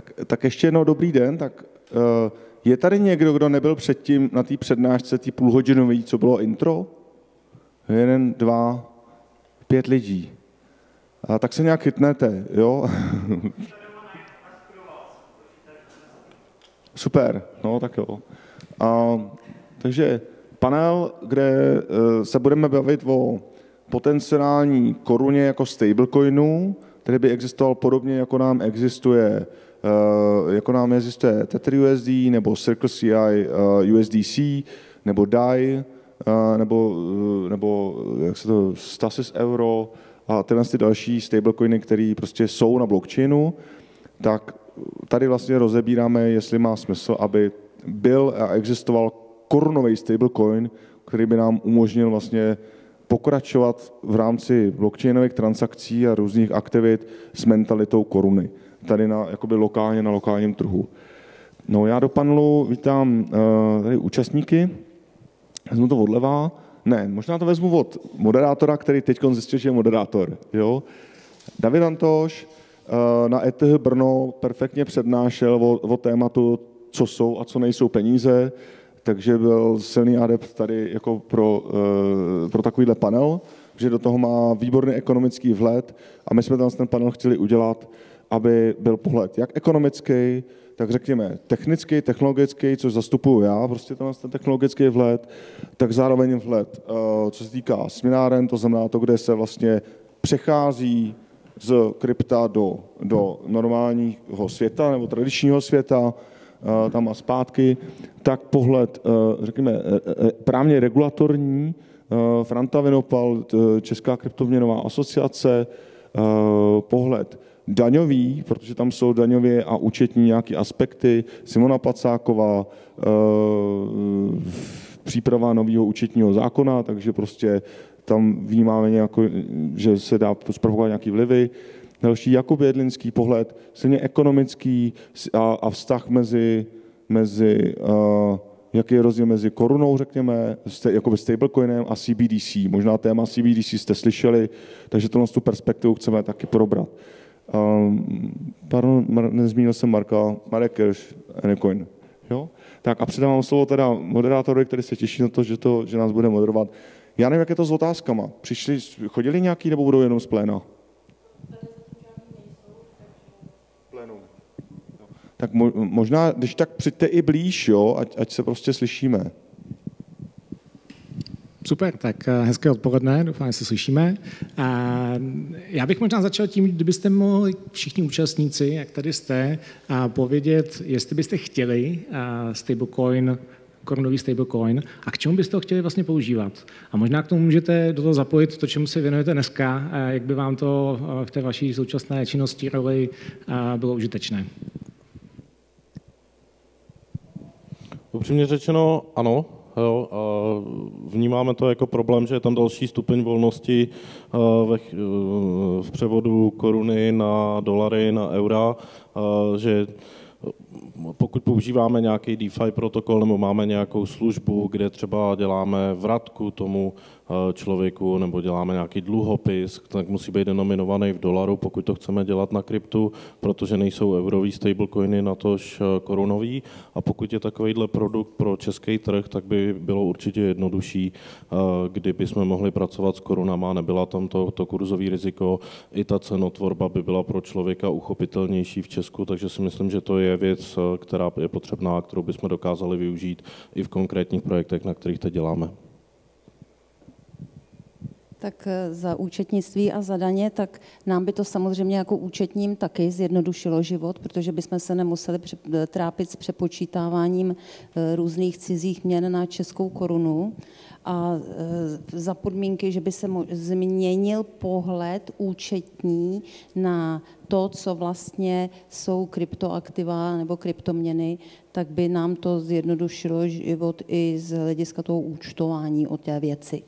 Tak, tak ještě jednou dobrý den. Tak uh, je tady někdo, kdo nebyl předtím na té přednášce, té půlhodinové, co bylo intro? Jeden, dva, pět lidí. A tak se nějak chytnete, jo? Super, no tak jo. A, takže panel, kde uh, se budeme bavit o potenciální koruně jako stablecoinu, který by existoval podobně, jako nám existuje jako nám existuje Tether USD, nebo CircleCI uh, USDC, nebo DAI, uh, nebo, nebo jak se to, Stasis Euro a tyhle ty další stablecoiny, které prostě jsou na blockchainu, tak tady vlastně rozebíráme, jestli má smysl, aby byl a existoval korunový stablecoin, který by nám umožnil vlastně pokračovat v rámci blockchainových transakcí a různých aktivit s mentalitou koruny. Tady na, jakoby lokálně na lokálním trhu. No já do panelu vítám uh, tady účastníky. Vezmu to odleva. Ne, možná to vezmu od moderátora, který teď zjistil, že je moderátor. Jo? David Antoš uh, na ETH Brno perfektně přednášel o, o tématu, co jsou a co nejsou peníze takže byl silný adept tady jako pro, eh, pro takovýhle panel, že do toho má výborný ekonomický vhled a my jsme tam ten panel chtěli udělat, aby byl pohled jak ekonomický, tak řekněme technický, technologický, což zastupuju já, prostě ten, ten technologický vhled, tak zároveň vhled, eh, co se týká směnáren, to znamená to, kde se vlastně přechází z krypta do, do normálního světa nebo tradičního světa, Eh, tam a zpátky, tak pohled, eh, řekněme, právně regulatorní, Franta Vinopal, Česká kryptoměnová asociace, pohled daňový, protože tam jsou daňově a účetní nějaké aspekty, Simona Pacáková, příprava nového účetního zákona, takže prostě tam vnímáme nějakou, že se dá zpravovat nějaké vlivy. Další Jakub Jedlinský pohled, silně ekonomický a, a vztah mezi, mezi uh, jaký je rozdíl mezi korunou, řekněme, jakoby stablecoinem a CBDC. Možná téma CBDC jste slyšeli, takže tohle tu perspektivu chceme taky probrat. Um, pardon, nezmínil jsem Marka, Marek Kirš, Anycoin. Jo? Tak a předávám slovo teda moderátorovi, který se těší na to, že, to, že nás bude moderovat. Já nevím, jak je to s otázkama. Přišli, chodili nějaký nebo budou jenom z pléna? tak mo, možná, když tak přijďte i blíž, jo, ať, ať se prostě slyšíme. Super, tak eh, hezké odpoledne, doufám, že se slyšíme. A já bych možná začal tím, kdybyste mohli všichni účastníci, jak tady jste, a povědět, jestli byste chtěli stablecoin, korunový stablecoin a k čemu byste ho chtěli vlastně používat. A možná k tomu můžete do toho zapojit to, čemu se věnujete dneska, jak by vám to eh, v té vaší současné činnosti roli bylo užitečné. Upřímně řečeno, ano. Jo, a vnímáme to jako problém, že je tam další stupeň volnosti ve, v převodu koruny na dolary, na eura, že pokud používáme nějaký DeFi protokol nebo máme nějakou službu, kde třeba děláme vratku tomu Eh, člověku nebo děláme nějaký dluhopis, tak musí být denominovaný v dolaru, pokud to chceme dělat na kryptu, protože nejsou eurový stablecoiny, na tož eh, korunový. A pokud je takovýhle produkt pro český trh, tak by bylo určitě jednodušší, eh, kdyby jsme mohli pracovat s korunama, nebyla tam to, to kurzový riziko, i ta cenotvorba by byla pro člověka uchopitelnější v Česku, takže si myslím, že to je věc, která je potřebná, kterou bychom dokázali využít i v konkrétních projektech, na kterých teď děláme tak eh, za účetnictví a za daně, tak nám by to samozřejmě jako účetním taky zjednodušilo život, protože bychom se nemuseli eh, trápit s přepočítáváním eh, různých cizích měn na českou korunu a za podmínky, že by se změnil pohled účetní na to, co vlastně jsou kryptoaktiva nebo kryptoměny, tak by nám to zjednodušilo život i z hlediska toho účtování o té věci.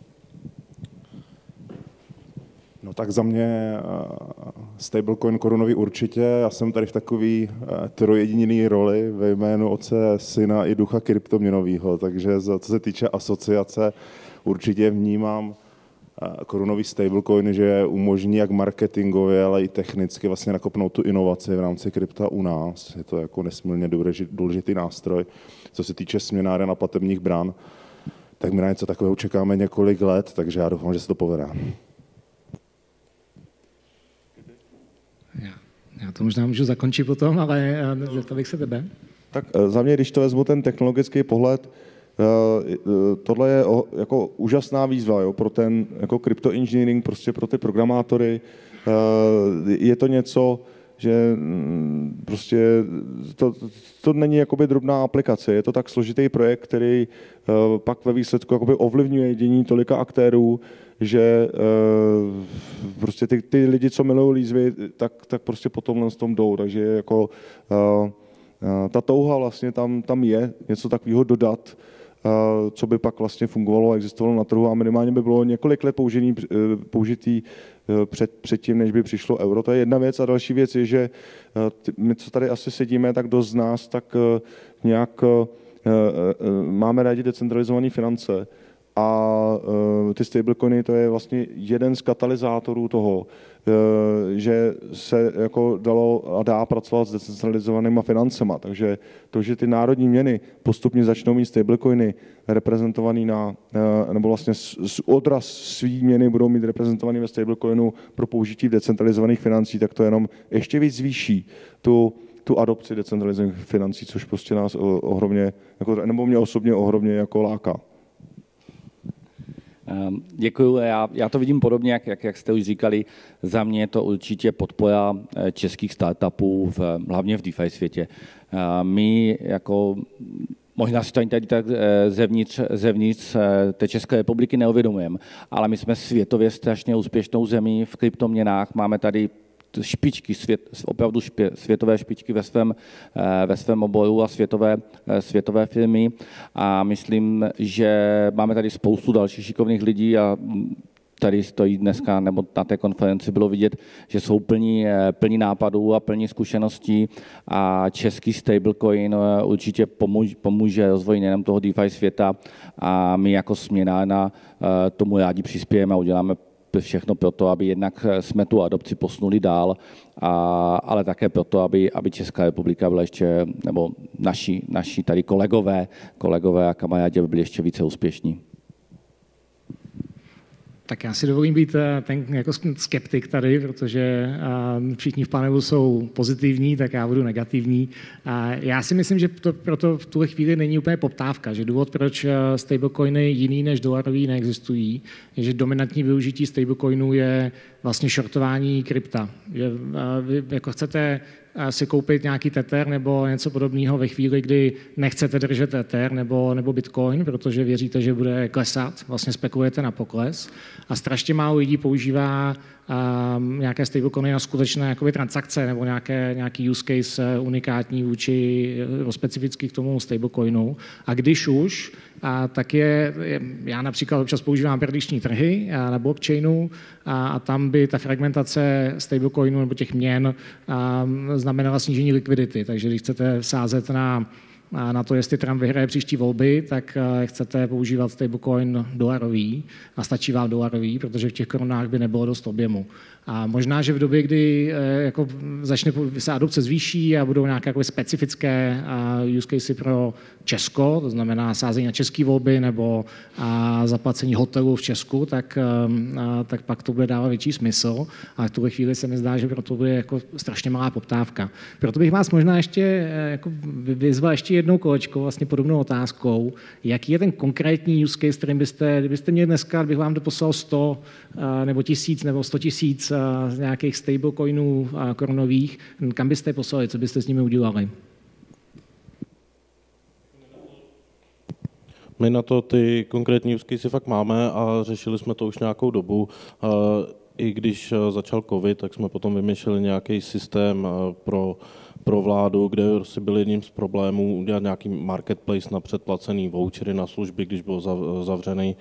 No tak za mě eh, stablecoin korunový určitě. Já jsem tady v takový eh, trojediněný roli ve jménu oce, syna i ducha kryptoměnového, takže za, co se týče asociace, určitě vnímám korunový stablecoin, že umožní jak marketingově, ale i technicky vlastně nakopnout tu inovaci v rámci krypta u nás. Je to jako nesmírně důležitý nástroj. Co se týče směnáře na platebních brán, tak my na něco takového čekáme několik let, takže já doufám, že se to povede. Já to možná můžu zakončit potom, ale eh, zeptal bych se tebe. Tak eh, za mě, když to vezmu ten technologický pohled, eh, tohle je jako úžasná výzva jo, pro ten jako engineering, prostě pro ty programátory. Je to něco, že mm, prostě to, to není jakoby drobná aplikace, je to tak složitý projekt, který pak ve výsledku jakoby ovlivňuje dění tolika aktérů, že uh, prostě ty, ty lidi, co milují lízvy, tak, tak prostě potom s tom jdou, takže jako uh, ta touha vlastně tam, tam je něco takového dodat, co by pak vlastně fungovalo a existovalo na trhu a minimálně by bylo několik let použitý, použitý před, předtím, než by přišlo euro. To je jedna věc. A další věc je, že my, co tady asi sedíme, tak dost z nás, tak nějak máme rádi decentralizované finance. A ty stablecoiny to je vlastně jeden z katalyzátorů toho, Eh, že se jako dalo a dá pracovat s decentralizovanýma financema. Takže to, že ty národní měny postupně začnou mít stablecoiny reprezentovaný na, eh, nebo vlastně odraz svý měny budou mít reprezentovaný ve stablecoinu pro použití v decentralizovaných financí, tak to jenom ještě víc zvýší tu, tu adopci decentralizovaných financí, což prostě nás ohromně, jako, nebo mě osobně ohromně jako láká. Ehm, Děkuji. Já, já to vidím podobně, jak, jak, jak jste už říkali. Za mě je to určitě podpora eh, českých startupů, v, hlavně v DeFi světě. Ehm, my jako Možná si to ani tady tak eh, zevnitř, zevnitř eh, té České republiky neuvědomujeme, ale my jsme světově strašně úspěšnou zemí v kryptoměnách. Máme tady špičky, svět, opravdu špě, světové špičky ve svém, eh, ve svém oboru a světové, eh, světové firmy. A myslím, že máme tady spoustu dalších šikovných lidí a tady stojí dneska, nebo na té konferenci bylo vidět, že jsou plní, eh, plní nápadů a plní zkušeností a český stablecoin určitě pomůže, pomůže rozvoji nejen toho DeFi světa a my jako směna na tomu rádi přispějeme a uděláme všechno pro to, aby jednak jsme tu adopci posunuli dál, a, ale také proto, aby, aby Česká republika byla ještě, nebo naši, naši tady kolegové, kolegové a kamarádi byli ještě více úspěšní. Tak já si dovolím být eh, ten jako skeptik tady, protože eh, všichni v panelu jsou pozitivní, tak já budu negativní. Já si myslím, že to, proto v tuhle chvíli není úplně poptávka, že důvod, proč eh, stablecoiny jiný než dolarový neexistují, je, že dominantní využití stablecoinů je vlastně shortování krypta. Že vy jako chcete si koupit nějaký Tether nebo něco podobného ve chvíli, kdy nechcete držet Tether nebo, nebo Bitcoin, protože věříte, že bude klesat, vlastně spekulujete na pokles. A strašně málo lidí používá um, nějaké stablecoiny na skutečné jakoby, transakce nebo nějaké, nějaký use case eh, unikátní vůči eh, specifický k tomu stablecoinu. A když už, a tak je, já například občas používám perdiční trhy na blockchainu a, a tam by ta fragmentace stablecoinu nebo těch měn a, znamenala snížení likvidity. Takže když chcete sázet na na to, jestli Trump vyhraje příští volby, tak chcete používat stablecoin dolarový a stačí vám dolarový, protože v těch korunách by nebylo dost objemu. A možná, že v době, kdy eh, jako začne se adopce zvýší a budou nějaké jako specifické use casey pro Česko, to znamená sázení na české volby nebo zaplacení hotelu v Česku, tak, tak pak to bude dávat větší smysl. A v tuhle chvíli se mi zdá, že pro to bude jako strašně malá poptávka. Proto bych vás možná ještě eh, jako vyzval ještě jednou kolečko vlastně podobnou otázkou, jaký je ten konkrétní use case, kterým byste, kdybyste měli dneska, bych vám poslal 100 eh, nebo tisíc nebo 100 tisíc z nějakých stablecoinů korunových, kam byste je poslali, co byste s nimi udělali? My na to ty konkrétní use case fakt máme a řešili jsme to už nějakou dobu. I když začal covid, tak jsme potom vymýšleli nějaký systém pro pro vládu, kde si byl jedním z problémů udělat nějaký marketplace na předplacený vouchery na služby, když byl zavřený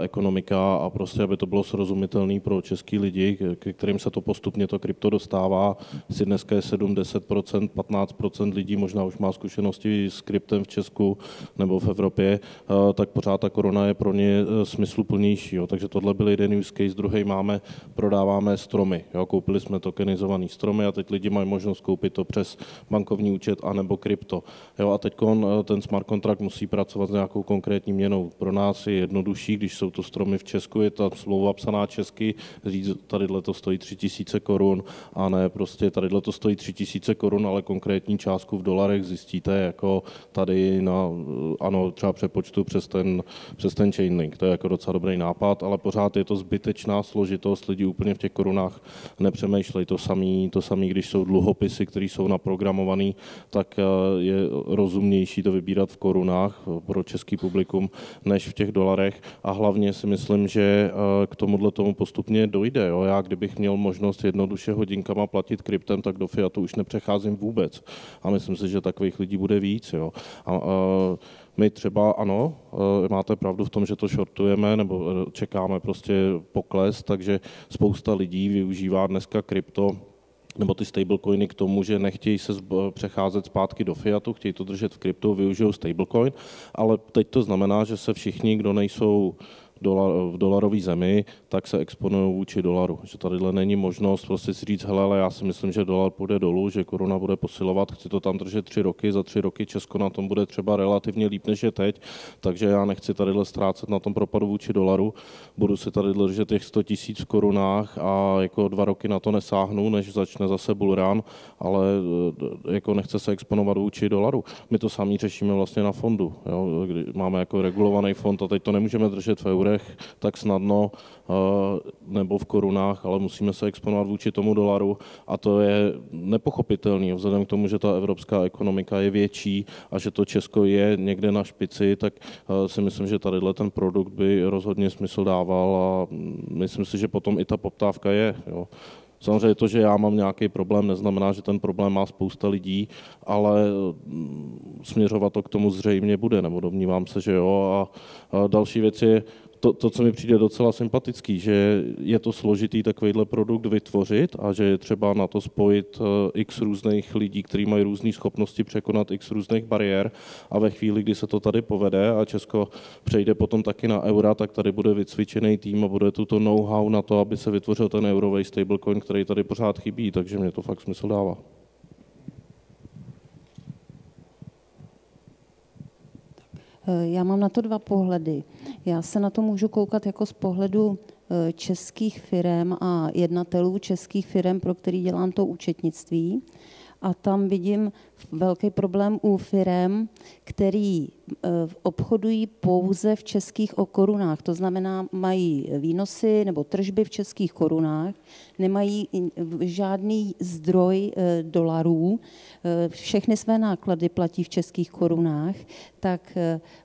ekonomika a prostě, aby to bylo srozumitelné pro český lidi, ke kterým se to postupně to krypto dostává. Si dneska je 7-10%, 15% lidí možná už má zkušenosti s kryptem v Česku nebo v Evropě, tak pořád ta korona je pro ně e, smysluplnější. Jo. Takže tohle byl jeden use case, druhý máme, prodáváme stromy. Jo. Koupili jsme tokenizované stromy a teď lidi mají možnost koupit to přes bankovní účet anebo krypto. Jo, a teď e, ten smart contract musí pracovat s nějakou konkrétní měnou. Pro nás je jednodušší, když jsou to stromy v Česku, je ta smlouva psaná česky, říct, tady to stojí 3000 korun a ne prostě tady to stojí 3000 korun, ale konkrétní částku v dolarech zjistíte jako tady na, ano, třeba přepočtu přes ten, přes ten chainlink. To je jako docela dobrý nápad, ale pořád je to zbytečná složitost, lidi úplně v těch korunách nepřemýšlejí. To samý, to samý, když jsou dluhopisy, které jsou naprogramované, tak eh, je rozumnější to vybírat v korunách pro český publikum, než v těch dolarech. A hlavně si myslím, že eh, k tomuhle tomu postupně dojde. Jo. Já kdybych měl možnost jednoduše hodinkama platit kryptem, tak do fiatu už nepřecházím vůbec. A myslím si, že takových lidí bude víc. Jo. A, a my třeba ano, eh, máte pravdu v tom, že to shortujeme nebo eh, čekáme prostě pokles, takže spousta lidí využívá dneska krypto nebo ty stablecoiny k tomu, že nechtějí se přecházet zpátky do fiatu, chtějí to držet v kryptu, využijou stablecoin, ale teď to znamená, že se všichni, kdo nejsou dolar, v dolarové zemi, tak se exponují vůči dolaru. Že tadyhle není možnost prostě si říct, hele, ale já si myslím, že dolar půjde dolů, že koruna bude posilovat, chci to tam držet tři roky, za tři roky Česko na tom bude třeba relativně líp, než je teď, takže já nechci tadyhle ztrácet na tom propadu vůči dolaru, budu si tady držet těch 100 tisíc v korunách a jako dva roky na to nesáhnu, než začne zase bullrun, ale e, jako nechce se exponovat vůči dolaru. My to sami řešíme vlastně na fondu. Jo? Máme jako regulovaný fond a teď to nemůžeme držet v eurech, eurech tak snadno nebo v korunách, ale musíme se exponovat vůči tomu dolaru a to je nepochopitelné. Vzhledem k tomu, že ta evropská ekonomika je větší a že to Česko je někde na špici, tak si myslím, že tadyhle ten produkt by rozhodně smysl dával a myslím si, že potom i ta poptávka je. Jo. Samozřejmě to, že já mám nějaký problém, neznamená, že ten problém má spousta lidí, ale směřovat to k tomu zřejmě bude, nebo domnívám se, že jo. A další věc je, to, to, co mi přijde docela sympatický, že je to složitý takovýhle produkt vytvořit a že je třeba na to spojit eh, x různých lidí, kteří mají různé schopnosti překonat x různých bariér a ve chvíli, kdy se to tady povede a Česko přejde potom taky na eura, tak tady bude vycvičený tým a bude tuto know-how na to, aby se vytvořil ten eurový stablecoin, který tady pořád chybí, takže mě to fakt smysl dává. Eh, já mám na to dva pohledy. Já se na to můžu koukat jako z pohledu eh, českých firm a jednatelů českých firm, pro který dělám to účetnictví. A tam vidím velký problém u firm, který eh, obchodují pouze v českých korunách. To znamená, mají výnosy nebo tržby v českých korunách, nemají žádný zdroj dolarů, všechny své náklady platí v českých korunách, tak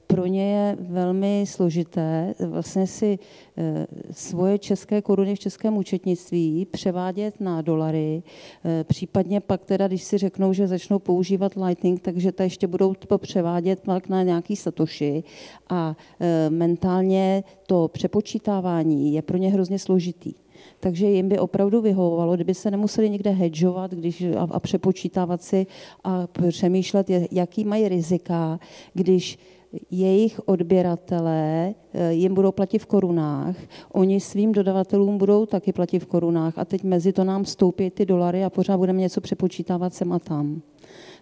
pro ně je velmi složité vlastně si eh, svoje české koruny v českém účetnictví převádět na dolary, eh, případně pak teda, když si řeknou, že začnou používat Lightning, takže to ještě budou to převádět pak na nějaký satoshi a eh, mentálně to přepočítávání je pro ně hrozně složitý. Takže jim by opravdu vyhovovalo, kdyby se nemuseli někde hedžovat když, a, a přepočítávat si a přemýšlet, jaký mají rizika, když jejich odběratelé eh, jim budou platit v korunách, oni svým dodavatelům budou taky platit v korunách a teď mezi to nám vstoupí ty dolary a pořád budeme něco přepočítávat sem a tam.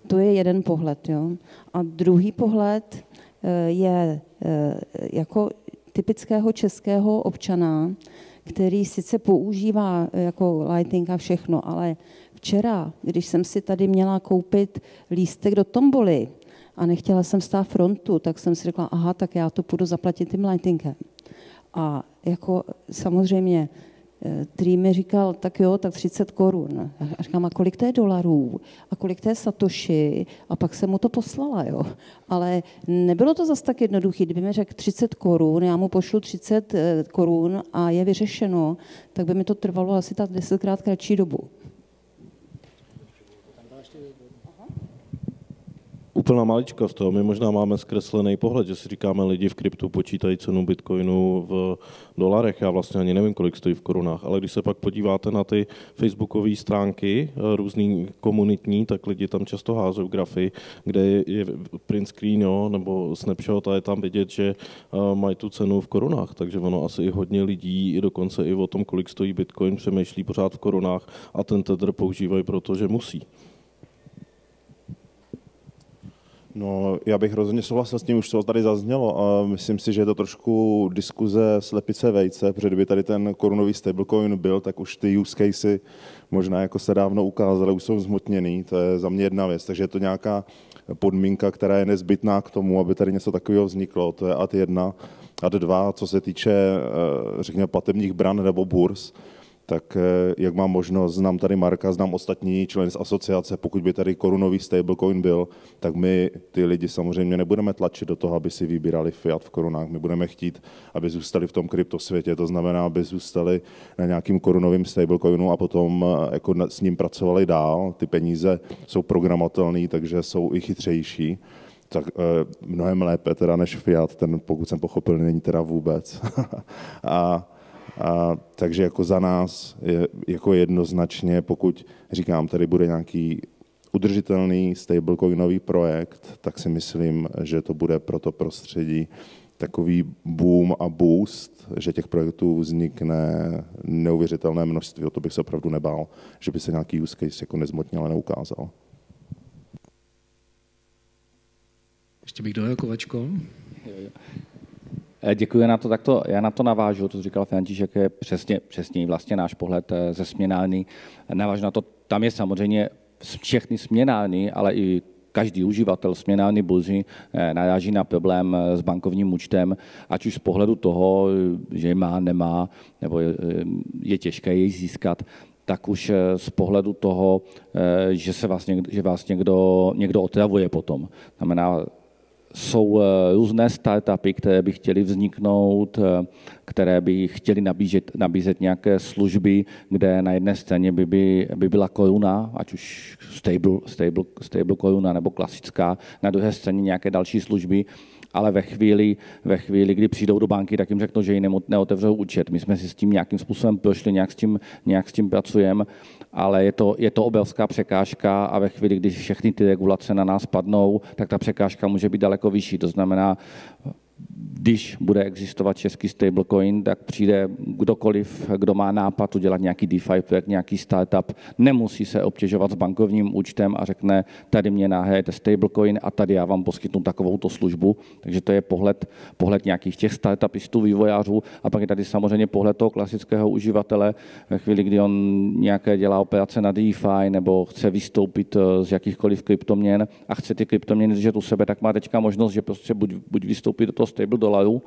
To je jeden pohled. Jo? A druhý pohled eh, je eh, jako typického českého občana, který sice používá jako lighting a všechno, ale včera, když jsem si tady měla koupit lístek do tomboly, a nechtěla jsem stát frontu, tak jsem si řekla, aha, tak já to půjdu zaplatit tím lightingem. A jako samozřejmě eh, Trý mi říkal, tak jo, tak 30 korun. A říkám, a kolik to je dolarů? A kolik to je satoshi? A pak jsem mu to poslala, jo. Ale nebylo to zas tak jednoduché. Kdyby mi řekl 30 korun, já mu pošlu 30 eh, korun a je vyřešeno, tak by mi to trvalo asi tak desetkrát kratší dobu. Úplná maličkost. toho. My možná máme zkreslený pohled, že si říkáme, lidi v kryptu počítají cenu bitcoinu v dolarech. Já vlastně ani nevím, kolik stojí v korunách, ale když se pak podíváte na ty facebookové stránky eh, různý komunitní, tak lidi tam často házou grafy, kde je print screen jo, nebo snapshot a je tam vidět, že eh, mají tu cenu v korunách. Takže ono asi i hodně lidí, dokonce i o tom, kolik stojí bitcoin, přemýšlí pořád v korunách a ten tether používají, protože musí. No, já bych rozhodně souhlasil s tím, už co tady zaznělo. A myslím si, že je to trošku diskuze slepice vejce, protože kdyby tady ten korunový stablecoin byl, tak už ty use casey možná jako se dávno ukázaly, už jsou zmotněný. To je za mě jedna věc. Takže je to nějaká podmínka, která je nezbytná k tomu, aby tady něco takového vzniklo. To je ad jedna. Ad dva, co se týče, eh, řekněme, platebních bran nebo burs, tak eh, jak mám možnost, znám tady Marka, znám ostatní členy z asociace, pokud by tady korunový stablecoin byl, tak my ty lidi samozřejmě nebudeme tlačit do toho, aby si vybírali fiat v korunách. My budeme chtít, aby zůstali v tom kryptosvětě, to znamená, aby zůstali na nějakým korunovým stablecoinu a potom eh, jako s ním pracovali dál. Ty peníze jsou programatelné, takže jsou i chytřejší tak e, mnohem lépe teda než Fiat, ten pokud jsem pochopil, není teda vůbec. a a, takže jako za nás je, jako jednoznačně, pokud říkám, tady bude nějaký udržitelný stablecoinový projekt, tak si myslím, že to bude pro to prostředí takový boom a boost, že těch projektů vznikne neuvěřitelné množství. O to bych se opravdu nebál, že by se nějaký use case jako nezmotně, neukázal. Ještě bych dojel kolečko. Jo, jo. Eh, děkuji na to, tak to, já na to navážu, to říkal František, je přesně, přesně vlastně náš pohled eh, ze směnárny. Navážu na to, tam je samozřejmě všechny směnárny, ale i každý uživatel směnárny burzy eh, naráží na problém s bankovním účtem, ať už z pohledu toho, že má, nemá, nebo je, je těžké jej získat, tak už z pohledu toho, že se vás, někdo, že vás někdo, někdo otravuje potom. Znamená, jsou eh, různé startupy, které by chtěly vzniknout, eh, které by chtěly nabízet, nabízet nějaké služby, kde na jedné straně by, by, by byla koruna, ať už stable, stable, stable koruna nebo klasická, na druhé straně nějaké další služby, ale ve chvíli, ve chvíli, kdy přijdou do banky, tak jim řeknou, že ji neotevřou účet. My jsme si s tím nějakým způsobem prošli, nějak s tím, nějak s tím pracujeme, ale je to, je to obrovská překážka a ve chvíli, kdy všechny ty regulace na nás padnou, tak ta překážka může být daleko vyšší. To znamená, když bude existovat český stablecoin, tak přijde kdokoliv, kdo má nápad udělat nějaký DeFi projekt, nějaký startup, nemusí se obtěžovat s bankovním účtem a řekne, tady mě nahrajete stablecoin a tady já vám poskytnu takovouto službu. Takže to je pohled, pohled nějakých těch startupistů, vývojářů a pak je tady samozřejmě pohled toho klasického uživatele ve chvíli, kdy on nějaké dělá operace na DeFi nebo chce vystoupit eh, z jakýchkoliv kryptoměn a chce ty kryptoměny držet u sebe, tak má teďka možnost, že prostě buď, buď vystoupit do toho stable dolarů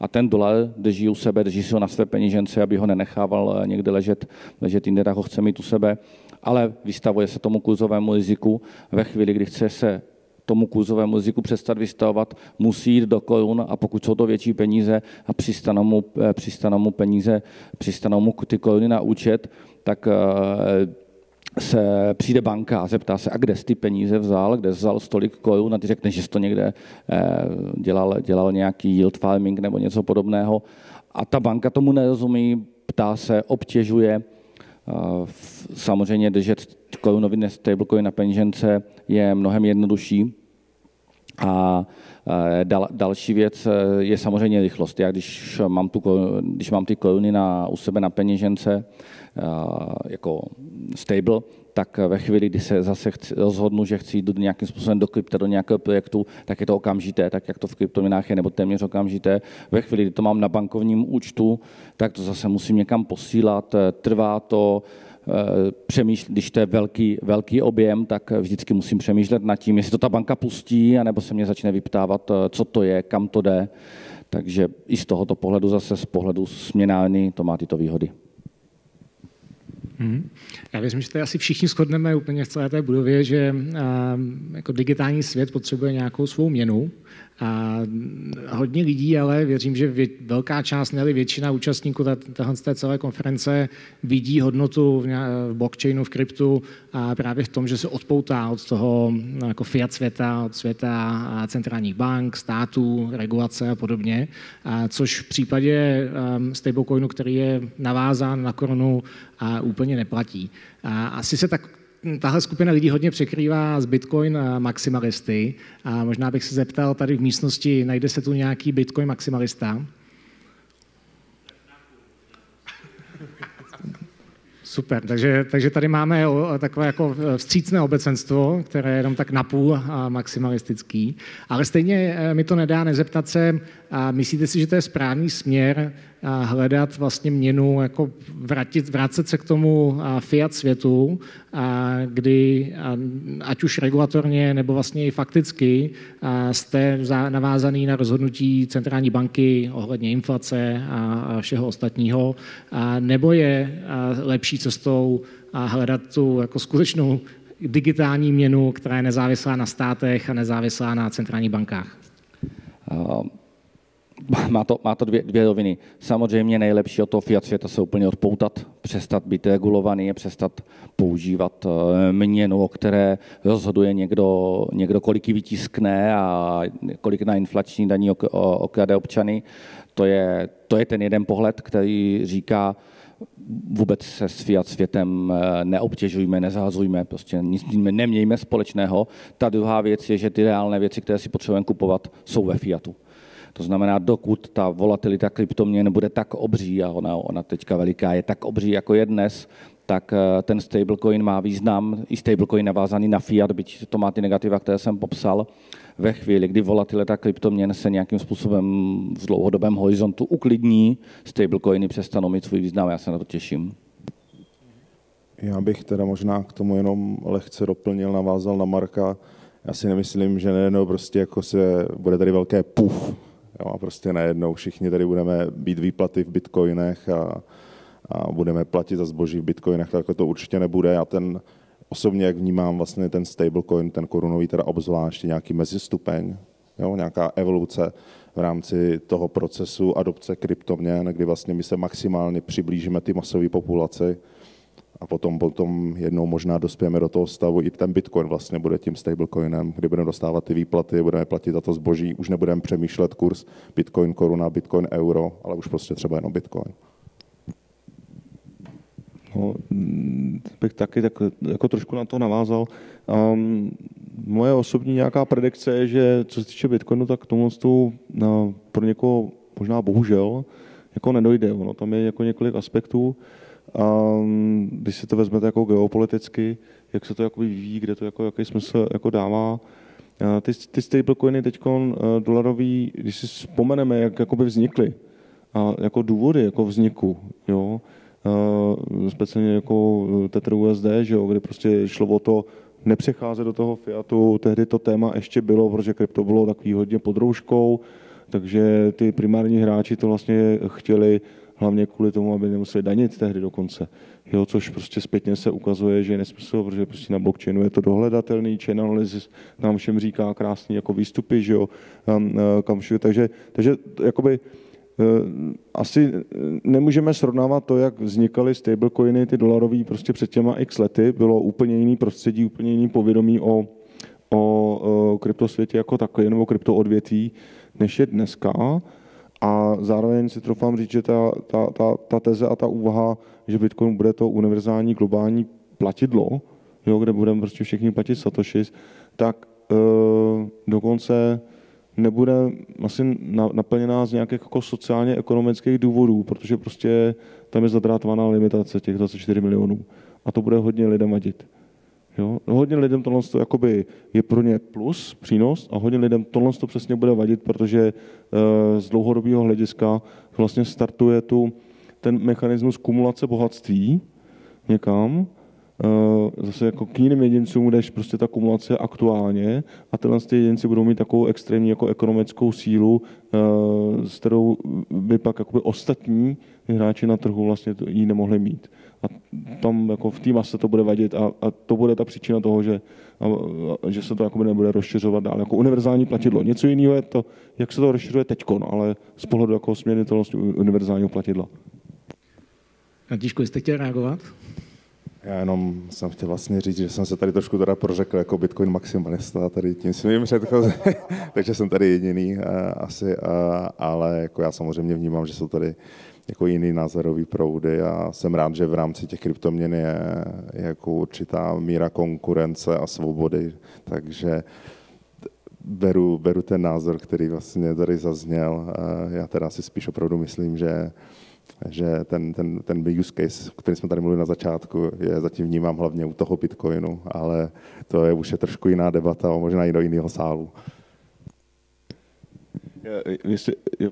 a ten dolar drží u sebe, drží si ho na své penížence, aby ho nenechával eh, někde ležet, ležet jinde, tak ho chce mít u sebe, ale vystavuje se tomu kurzovému riziku. Ve chvíli, kdy chce se tomu kurzovému riziku přestat vystavovat, musí jít do korun a pokud jsou to větší peníze a přistanou mu, eh, přistanou mu peníze, přistanou mu ty koruny na účet, tak eh, se přijde banka a zeptá se, a kde jsi ty peníze vzal, kde jsi vzal stolik korun a ty řekneš, že jsi to někde eh, dělal, dělal nějaký yield farming nebo něco podobného. A ta banka tomu nerozumí, ptá se, obtěžuje. Eh, samozřejmě držet korunový stablecoin na peněžence je mnohem jednodušší. A eh, dal, další věc je samozřejmě rychlost. Já když mám, tu, když mám ty koruny na, u sebe na peněžence, jako stable, tak ve chvíli, kdy se zase chci, rozhodnu, že chci jít nějakým způsobem do krypta, do nějakého projektu, tak je to okamžité, tak jak to v kryptoměnách je, nebo téměř okamžité. Ve chvíli, kdy to mám na bankovním účtu, tak to zase musím někam posílat, trvá to, přemýšlet, když to je velký, velký objem, tak vždycky musím přemýšlet nad tím, jestli to ta banka pustí, anebo se mě začne vyptávat, co to je, kam to jde. Takže i z tohoto pohledu zase z pohledu směnárny to má tyto výhody. Hmm. Já věřím, že tady asi všichni shodneme úplně v celé té budově, že a, jako digitální svět potřebuje nějakou svou měnu A hodně lidí, ale věřím, že vě, velká část, ne většina účastníků téhle té celé konference vidí hodnotu v, v blockchainu, v kryptu a právě v tom, že se odpoutá od toho no, jako fiat světa, od světa centrálních bank, států, regulace a podobně, a což v případě um, stablecoinu, který je navázán na korunu, a úplně neplatí. A asi se tak tahle skupina lidí hodně překrývá s Bitcoin maximalisty a možná bych se zeptal tady v místnosti, najde se tu nějaký Bitcoin maximalista? Super, takže, takže tady máme takové jako vstřícné obecenstvo, které je jenom tak napůl maximalistický, ale stejně eh, mi to nedá nezeptat se, myslíte si, že to je správný směr hledat vlastně měnu, jako vrátit, vrátit se k tomu fiat světu, kdy ať už regulatorně nebo vlastně i fakticky jste navázaný na rozhodnutí centrální banky ohledně inflace a všeho ostatního, nebo je lepší cestou hledat tu jako skutečnou digitální měnu, která je nezávislá na státech a nezávislá na centrálních bankách? Má to, má to dvě, dvě roviny. Samozřejmě nejlepší od toho fiat světa se úplně odpoutat, přestat být regulovaný, přestat používat eh, měnu, o které rozhoduje někdo, někdo kolik ji vytiskne a kolik na inflační daní okrade občany. To je, to je ten jeden pohled, který říká, vůbec se s fiat světem eh, neobtěžujme, nezahazujme, prostě nic nemějme společného. Ta druhá věc je, že ty reálné věci, které si potřebujeme kupovat, jsou ve fiatu. To znamená, dokud ta volatilita kryptoměn bude tak obří, a ona, ona teďka veliká je tak obří, jako je dnes, tak eh, ten stablecoin má význam, i stablecoin navázaný na fiat, byť to má ty negativa, které jsem popsal, ve chvíli, kdy volatilita kryptoměn se nějakým způsobem v dlouhodobém horizontu uklidní, stablecoiny přestanou mít svůj význam, já se na to těším. Já bych teda možná k tomu jenom lehce doplnil, navázal na Marka. Já si nemyslím, že nejednou prostě jako se bude tady velké puf Jo, a prostě najednou všichni tady budeme být výplaty v bitcoinech a, a budeme platit za zboží v bitcoinech, tak to určitě nebude. Já ten osobně, jak vnímám vlastně ten stablecoin, ten korunový, teda obzvláště nějaký mezistupeň, jo, nějaká evoluce v rámci toho procesu adopce kryptoměn, kdy vlastně my se maximálně přiblížíme ty masové populaci, a potom, potom jednou možná dospějeme do toho stavu, i ten Bitcoin vlastně bude tím stablecoinem, kdy budeme dostávat ty výplaty, budeme platit za to zboží, už nebudeme přemýšlet kurz Bitcoin koruna, Bitcoin euro, ale už prostě třeba jenom Bitcoin. No, bych taky tak, jako trošku na to navázal. Um, moje osobní nějaká predikce je, že co se týče Bitcoinu, tak tomu no, pro někoho možná bohužel jako nedojde. Ono tam je jako několik aspektů. A když si to vezmete jako geopoliticky, jak se to jako vyvíjí, kde to jako, jaký smysl jako dává. Ty, ty stablecoiny teď eh, dolarový, když si vzpomeneme, jak jakoby vznikly, a jako důvody jako vzniku, jo, speciálně jako eh, Tether USD, že jo, kdy prostě šlo o to nepřecházet do toho fiatu, tehdy to téma ještě bylo, protože krypto bylo takový hodně pod rouškou, takže ty primární hráči to vlastně chtěli hlavně kvůli tomu, aby nemuseli danit tehdy dokonce. Jo, což prostě zpětně se ukazuje, že je nesmysl, protože prostě na blockchainu je to dohledatelný, chain analysis nám všem říká krásný jako výstupy, že jo, eh, kam všude, takže, takže jakoby eh, asi nemůžeme srovnávat to, jak vznikaly stablecoiny, ty dolarový prostě před těma x lety, bylo úplně jiný prostředí, úplně jiný povědomí o, o, o kryptosvětě jako takové, nebo kryptoodvětví, než je dneska. A zároveň si trofám říct, že ta, ta, ta, ta teze a ta úvaha, že Bitcoin bude to univerzální globální platidlo, jo, kde budeme prostě všichni platit satoshis, tak e, dokonce nebude asi naplněná z nějakých jako sociálně ekonomických důvodů, protože prostě tam je zadrátovaná limitace těch 24 milionů. A to bude hodně lidem vadit. Jo? No, hodně lidem tohle to jakoby je pro ně plus, přínos a hodně lidem tohle to přesně bude vadit, protože uh, z dlouhodobého hlediska vlastně startuje tu ten mechanismus kumulace bohatství někam, Uh, zase jako k jiným jedincům, kdež prostě ta kumulace aktuálně a tyhle ty jedinci budou mít takovou extrémní jako ekonomickou sílu, uh, s kterou by pak jakoby ostatní hráči na trhu vlastně jí nemohli mít. A tam jako v té mase to bude vadit a, a to bude ta příčina toho, že, a, a, že se to jako nebude rozšiřovat dál. Jako univerzální platidlo. Něco jiného je to, jak se to rozšiřuje teď, no, ale z pohledu jako směrnitelnosti univerzálního platidla. Tížku, jste chtěl reagovat? Já jenom jsem chtěl vlastně říct, že jsem se tady trošku teda prořekl jako Bitcoin maximalista tady tím svým předchozím, takže jsem tady jediný a, asi, a, ale jako já samozřejmě vnímám, že jsou tady jako jiný názorový proudy a jsem rád, že v rámci těch kryptoměn je, jako určitá míra konkurence a svobody, takže beru, beru ten názor, který vlastně tady zazněl. Já teda si spíš opravdu myslím, že že ten, ten, ten use case, který jsme tady mluvili na začátku, je zatím vnímám hlavně u toho Bitcoinu, ale to je už je trošku jiná debata, možná i do jiného sálu. Jestli, je,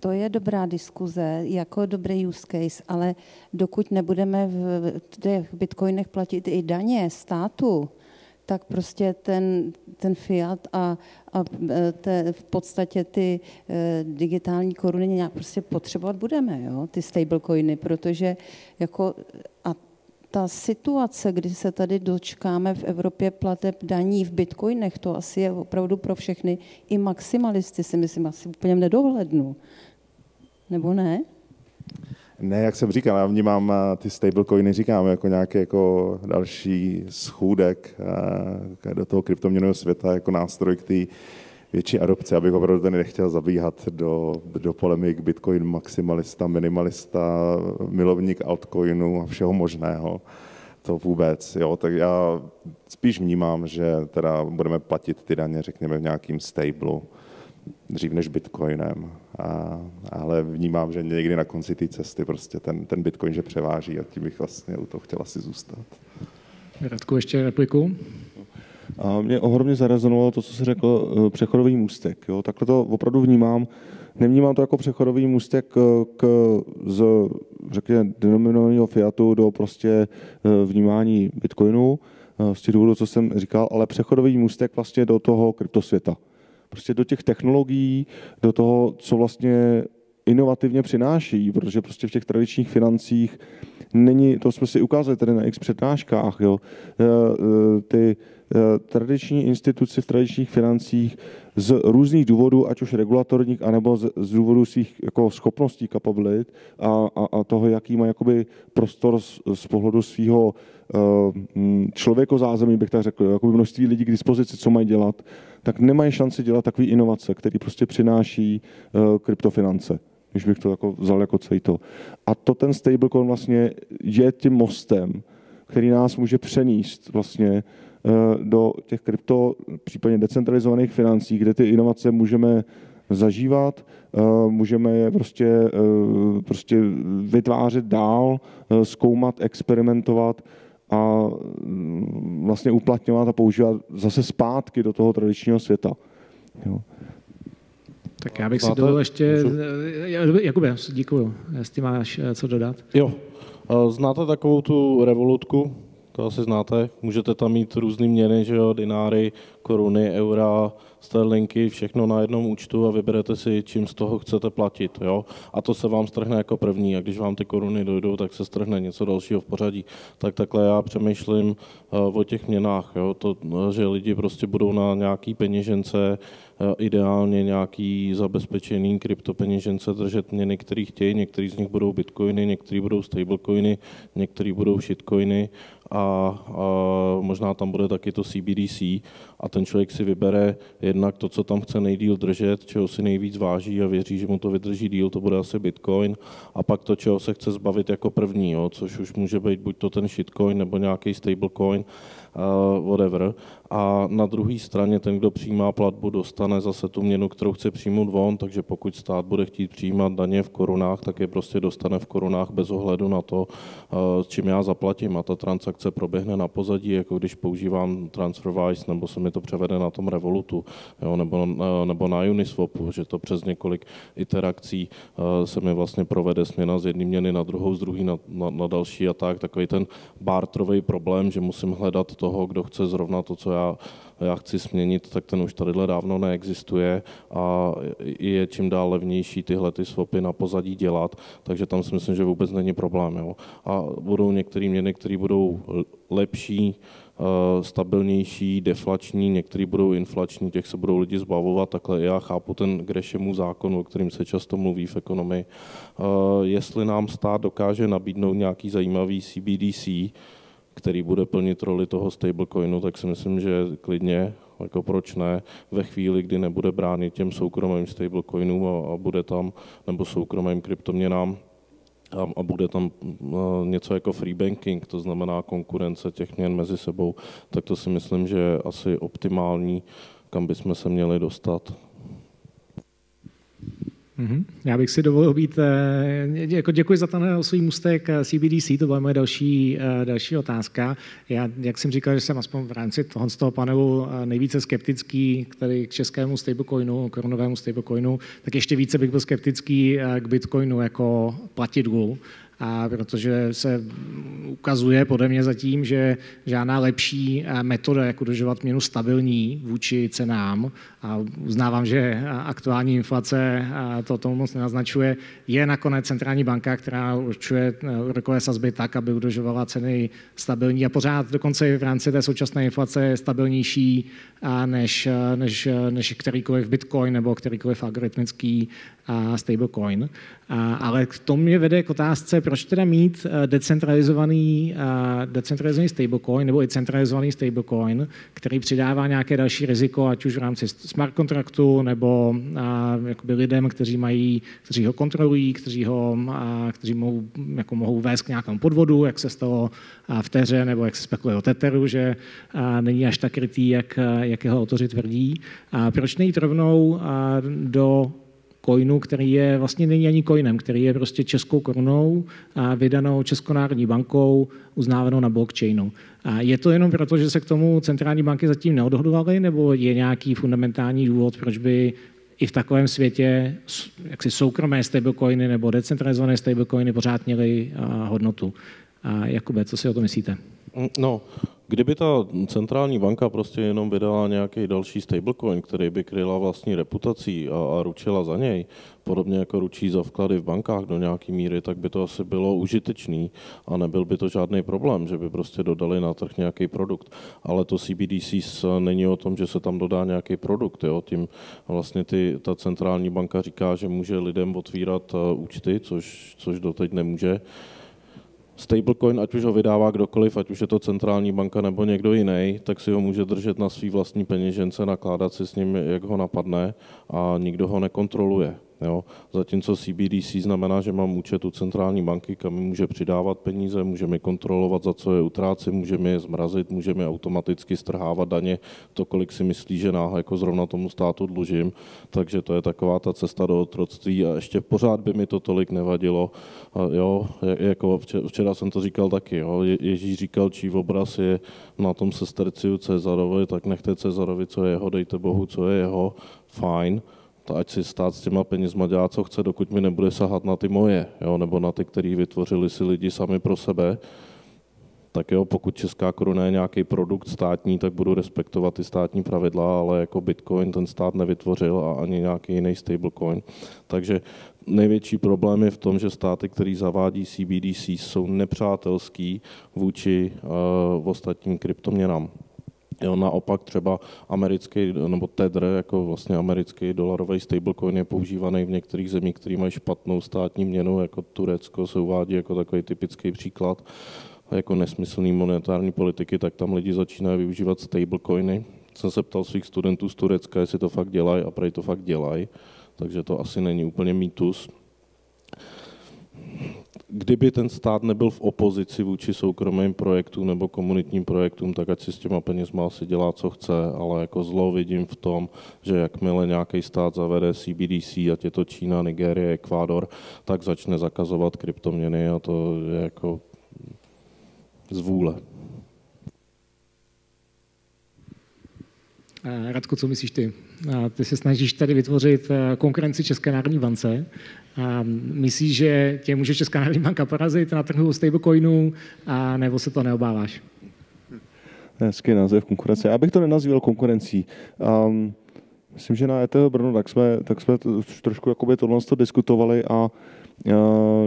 to je dobrá diskuze, jako dobrý use case, ale dokud nebudeme v těch bitcoinech platit i daně státu, tak prostě ten, ten fiat a, a te, v podstatě ty e, digitální koruny nějak prostě potřebovat budeme, jo? ty stablecoiny, protože jako a ta situace, kdy se tady dočkáme v Evropě plateb daní v bitcoinech, to asi je opravdu pro všechny i maximalisty, si myslím, asi úplně nedohlednu. Nebo ne? Ne, jak jsem říkal, já vnímám eh, ty stablecoiny, říkám, jako nějaký jako další schůdek eh, do toho kryptoměnového světa, jako nástroj k té větší adopce, abych opravdu ten nechtěl zabíhat do, do polemik Bitcoin maximalista, minimalista, milovník altcoinu a všeho možného. To vůbec, jo, tak já spíš vnímám, že teda budeme platit ty daně, řekněme, v nějakým stablu dřív než Bitcoinem. A, ale vnímám, že někdy na konci té cesty prostě ten, ten Bitcoin, že převáží a tím bych vlastně u toho chtěl asi zůstat. Radku, ještě repliku? A mě ohromně zarezonovalo to, co jsi řekl, eh, přechodový můstek. Jo? Takhle to opravdu vnímám. Nevnímám to jako přechodový můstek k, k z, řekněme, denominovaného fiatu do prostě eh, vnímání Bitcoinu, eh, z těch důvodů, co jsem říkal, ale přechodový můstek vlastně do toho kryptosvěta prostě do těch technologií, do toho, co vlastně inovativně přináší, protože prostě v těch tradičních financích není, to jsme si ukázali tady na x přednáškách, jo, e, e, ty e, tradiční instituce v tradičních financích z různých důvodů, ať už regulatorních, anebo z, z důvodu svých jako schopností, kapabilit a, a, a toho, jaký má jakoby prostor z, z pohledu svého člověkozázemí, bych tak řekl, jako množství lidí k dispozici, co mají dělat, tak nemají šanci dělat takové inovace, které prostě přináší uh, kryptofinance když bych to jako vzal jako celý to. A to ten stablecoin vlastně je tím mostem, který nás může přenést vlastně uh, do těch krypto, případně decentralizovaných financí, kde ty inovace můžeme zažívat, uh, můžeme je prostě, prostě vytvářet dál, zkoumat, experimentovat a mm, vlastně uplatňovat a používat zase zpátky do toho tradičního světa. Jo. Tak já bych si dovolil ještě... Jakube, děkuju. Jestli máš eh, co dodat. Jo. Znáte takovou tu revolutku? To asi znáte. Můžete tam mít různý měny, že jo, dináry, koruny, eura, sterlinky, všechno na jednom účtu a vyberete si, čím z toho chcete platit. Jo? A to se vám strhne jako první a když vám ty koruny dojdou, tak se strhne něco dalšího v pořadí. Tak takhle já přemýšlím eh, o těch měnách, jo? To, že lidi prostě budou na nějaký peněžence, eh, ideálně nějaký zabezpečený kryptopeněžence držet měny, který chtějí, některý z nich budou bitcoiny, některý budou stablecoiny, některý budou shitcoiny a, a možná tam bude taky to CBDC a ten člověk si vybere jednak to, co tam chce nejdíl držet, čeho si nejvíc váží a věří, že mu to vydrží díl, to bude asi Bitcoin a pak to, čeho se chce zbavit jako první, jo, což už může být buď to ten shitcoin nebo nějaký stablecoin uh, whatever. A na druhé straně ten, kdo přijímá platbu, dostane zase tu měnu, kterou chce přijmout von, takže pokud stát bude chtít přijímat daně v korunách, tak je prostě dostane v korunách bez ohledu na to, s čím já zaplatím. A ta transakce proběhne na pozadí, jako když používám TransferWise, nebo se mi to převede na tom Revolutu, jo, nebo, uh, nebo na Uniswapu, že to přes několik interakcí se mi vlastně provede směna z jedné měny na druhou, z druhé na, na, na další a tak. Takový ten barterový problém, že musím hledat toho, kdo chce zrovna to, co já, já chci směnit, tak ten už tadyhle dávno neexistuje a je čím dál levnější tyhle ty swapy na pozadí dělat, takže tam si myslím, že vůbec není problém. Jo. A budou některé měny, které budou lepší, Eh, stabilnější, deflační, některý budou inflační, těch se budou lidi zbavovat, takhle já chápu ten Grešemův zákon, o kterým se často mluví v ekonomii. Eh, jestli nám stát dokáže nabídnout nějaký zajímavý CBDC, který bude plnit roli toho stablecoinu, tak si myslím, že klidně, jako proč ne, ve chvíli, kdy nebude bránit těm soukromým stablecoinům a, a bude tam, nebo soukromým kryptoměnám, a, a bude tam něco jako free banking, to znamená konkurence těch měn mezi sebou, tak to si myslím, že je asi optimální, kam bychom se měli dostat. Mm-hmm. Já bych si dovolil být, eh, jako děkuji za ten svůj mustek eh, CBDC, to byla moje další, eh, další otázka. Já, jak jsem říkal, že jsem aspoň v rámci toho, z toho panelu nejvíce skeptický který k českému stablecoinu, korunovému stablecoinu, tak ještě více bych byl skeptický k Bitcoinu jako platidlu a protože se ukazuje podle mě zatím, že žádná lepší eh, metoda, jak udržovat měnu stabilní vůči cenám, a uznávám, že aktuální inflace eh, to tomu moc nenaznačuje, je nakonec centrální banka, která určuje eh, úrokové sazby tak, aby udržovala ceny stabilní a pořád dokonce v rámci té současné inflace je stabilnější než, než, než kterýkoliv bitcoin nebo kterýkoliv algoritmický stablecoin. Ale k tomu mě vede k otázce, proč teda mít eh, decentralizovaný, eh, decentralizovaný stablecoin nebo i centralizovaný stablecoin, který přidává nějaké další riziko, ať už v rámci smart kontraktu nebo eh, jakoby lidem, kteří, mají, kteří ho kontrolují, kteří, ho, kteří mohou, jako mohou vést k nějakému podvodu, jak se stalo v Teře nebo jak se spekuluje o Teteru, že není až tak krytý, jak, jak jeho autoři tvrdí. Proč nejít rovnou do coinu, který je vlastně není ani coinem, který je prostě českou korunou a vydanou Českou národní bankou, uznávanou na blockchainu. A je to jenom proto, že se k tomu centrální banky zatím neodhodlaly, nebo je nějaký fundamentální důvod, proč by i v takovém světě jaksi soukromé stablecoiny nebo decentralizované stablecoiny pořád měly hodnotu. A Jakube, co si o to myslíte? No, kdyby ta centrální banka prostě jenom vydala nějaký další stablecoin, který by kryla vlastní reputací a, a ručila za něj, podobně jako ručí za vklady v bankách do nějaké míry, tak by to asi bylo užitečný a nebyl by to žádný problém, že by prostě dodali na trh nějaký produkt. Ale to CBDC není o tom, že se tam dodá nějaký produkt. Jo. Tím vlastně ty, ta centrální banka říká, že může lidem otvírat uh, účty, což, což doteď nemůže stablecoin, ať už ho vydává kdokoliv, ať už je to centrální banka nebo někdo jiný, tak si ho může držet na svý vlastní peněžence, nakládat si s ním, jak ho napadne a nikdo ho nekontroluje. Jo. Zatímco CBDC znamená, že mám účet u centrální banky, kam mi může přidávat peníze, můžeme kontrolovat, za co je utrácím, můžeme je zmrazit, můžeme automaticky strhávat daně, to, kolik si myslí, že náhle jako zrovna tomu státu dlužím. Takže to je taková ta cesta do otroctví a ještě pořád by mi to tolik nevadilo. A jo, jako včera jsem to říkal taky. Jo. Ježíš říkal, čí obraz je na tom sesterciu Cezarovi, tak nechte Cezarovi, co je jeho, dejte Bohu, co je jeho, fajn to ať si stát s těma penězma dělá, co chce, dokud mi nebude sahat na ty moje, jo, nebo na ty, který vytvořili si lidi sami pro sebe, tak jo, pokud česká koruna je nějaký produkt státní, tak budu respektovat ty státní pravidla, ale jako Bitcoin ten stát nevytvořil a ani nějaký jiný stablecoin. Takže největší problém je v tom, že státy, které zavádí CBDC, jsou nepřátelský vůči uh, ostatním kryptoměnám. Jo, naopak třeba americký, nebo Tether, jako vlastně americký dolarový stablecoin je používaný v některých zemích, které mají špatnou státní měnu, jako Turecko se uvádí jako takový typický příklad jako nesmyslný monetární politiky, tak tam lidi začínají využívat stablecoiny. Jsem se ptal svých studentů z Turecka, jestli to fakt dělají a prej to fakt dělají, takže to asi není úplně mýtus kdyby ten stát nebyl v opozici vůči soukromým projektům nebo komunitním projektům, tak ať si s těma penězma asi dělá, co chce, ale jako zlo vidím v tom, že jakmile nějaký stát zavede CBDC, ať je to Čína, Nigérie, Ekvádor, tak začne zakazovat kryptoměny a to je jako z vůle. Radko, co myslíš ty? Ty se snažíš tady vytvořit eh, konkurenci České národní bance. Myslíš, že tě může Česká národní banka porazit na trhu stablecoinů, a nebo se to neobáváš? Hezký název konkurence. Já bych to nenazýval konkurencí. Um, myslím, že na ETH Brno tak jsme, tak jsme trošku jakoby tohle to diskutovali a uh,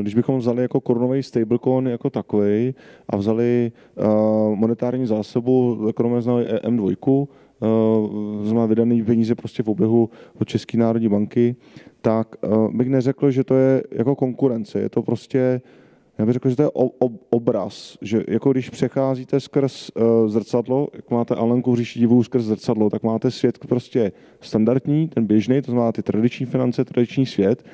když bychom vzali jako korunový stablecoin jako takový a vzali uh, monetární zásobu, kterou znali M2, uh, znamená vydaný peníze prostě v oběhu od České národní banky, tak uh, bych neřekl, že to je jako konkurence. Je to prostě já bych řekl, že to je obraz, že jako když přecházíte skrz uh, zrcadlo, jak máte Alenku v říši divů skrz zrcadlo, tak máte svět prostě standardní, ten běžný, to znamená ty tradiční finance, tradiční svět,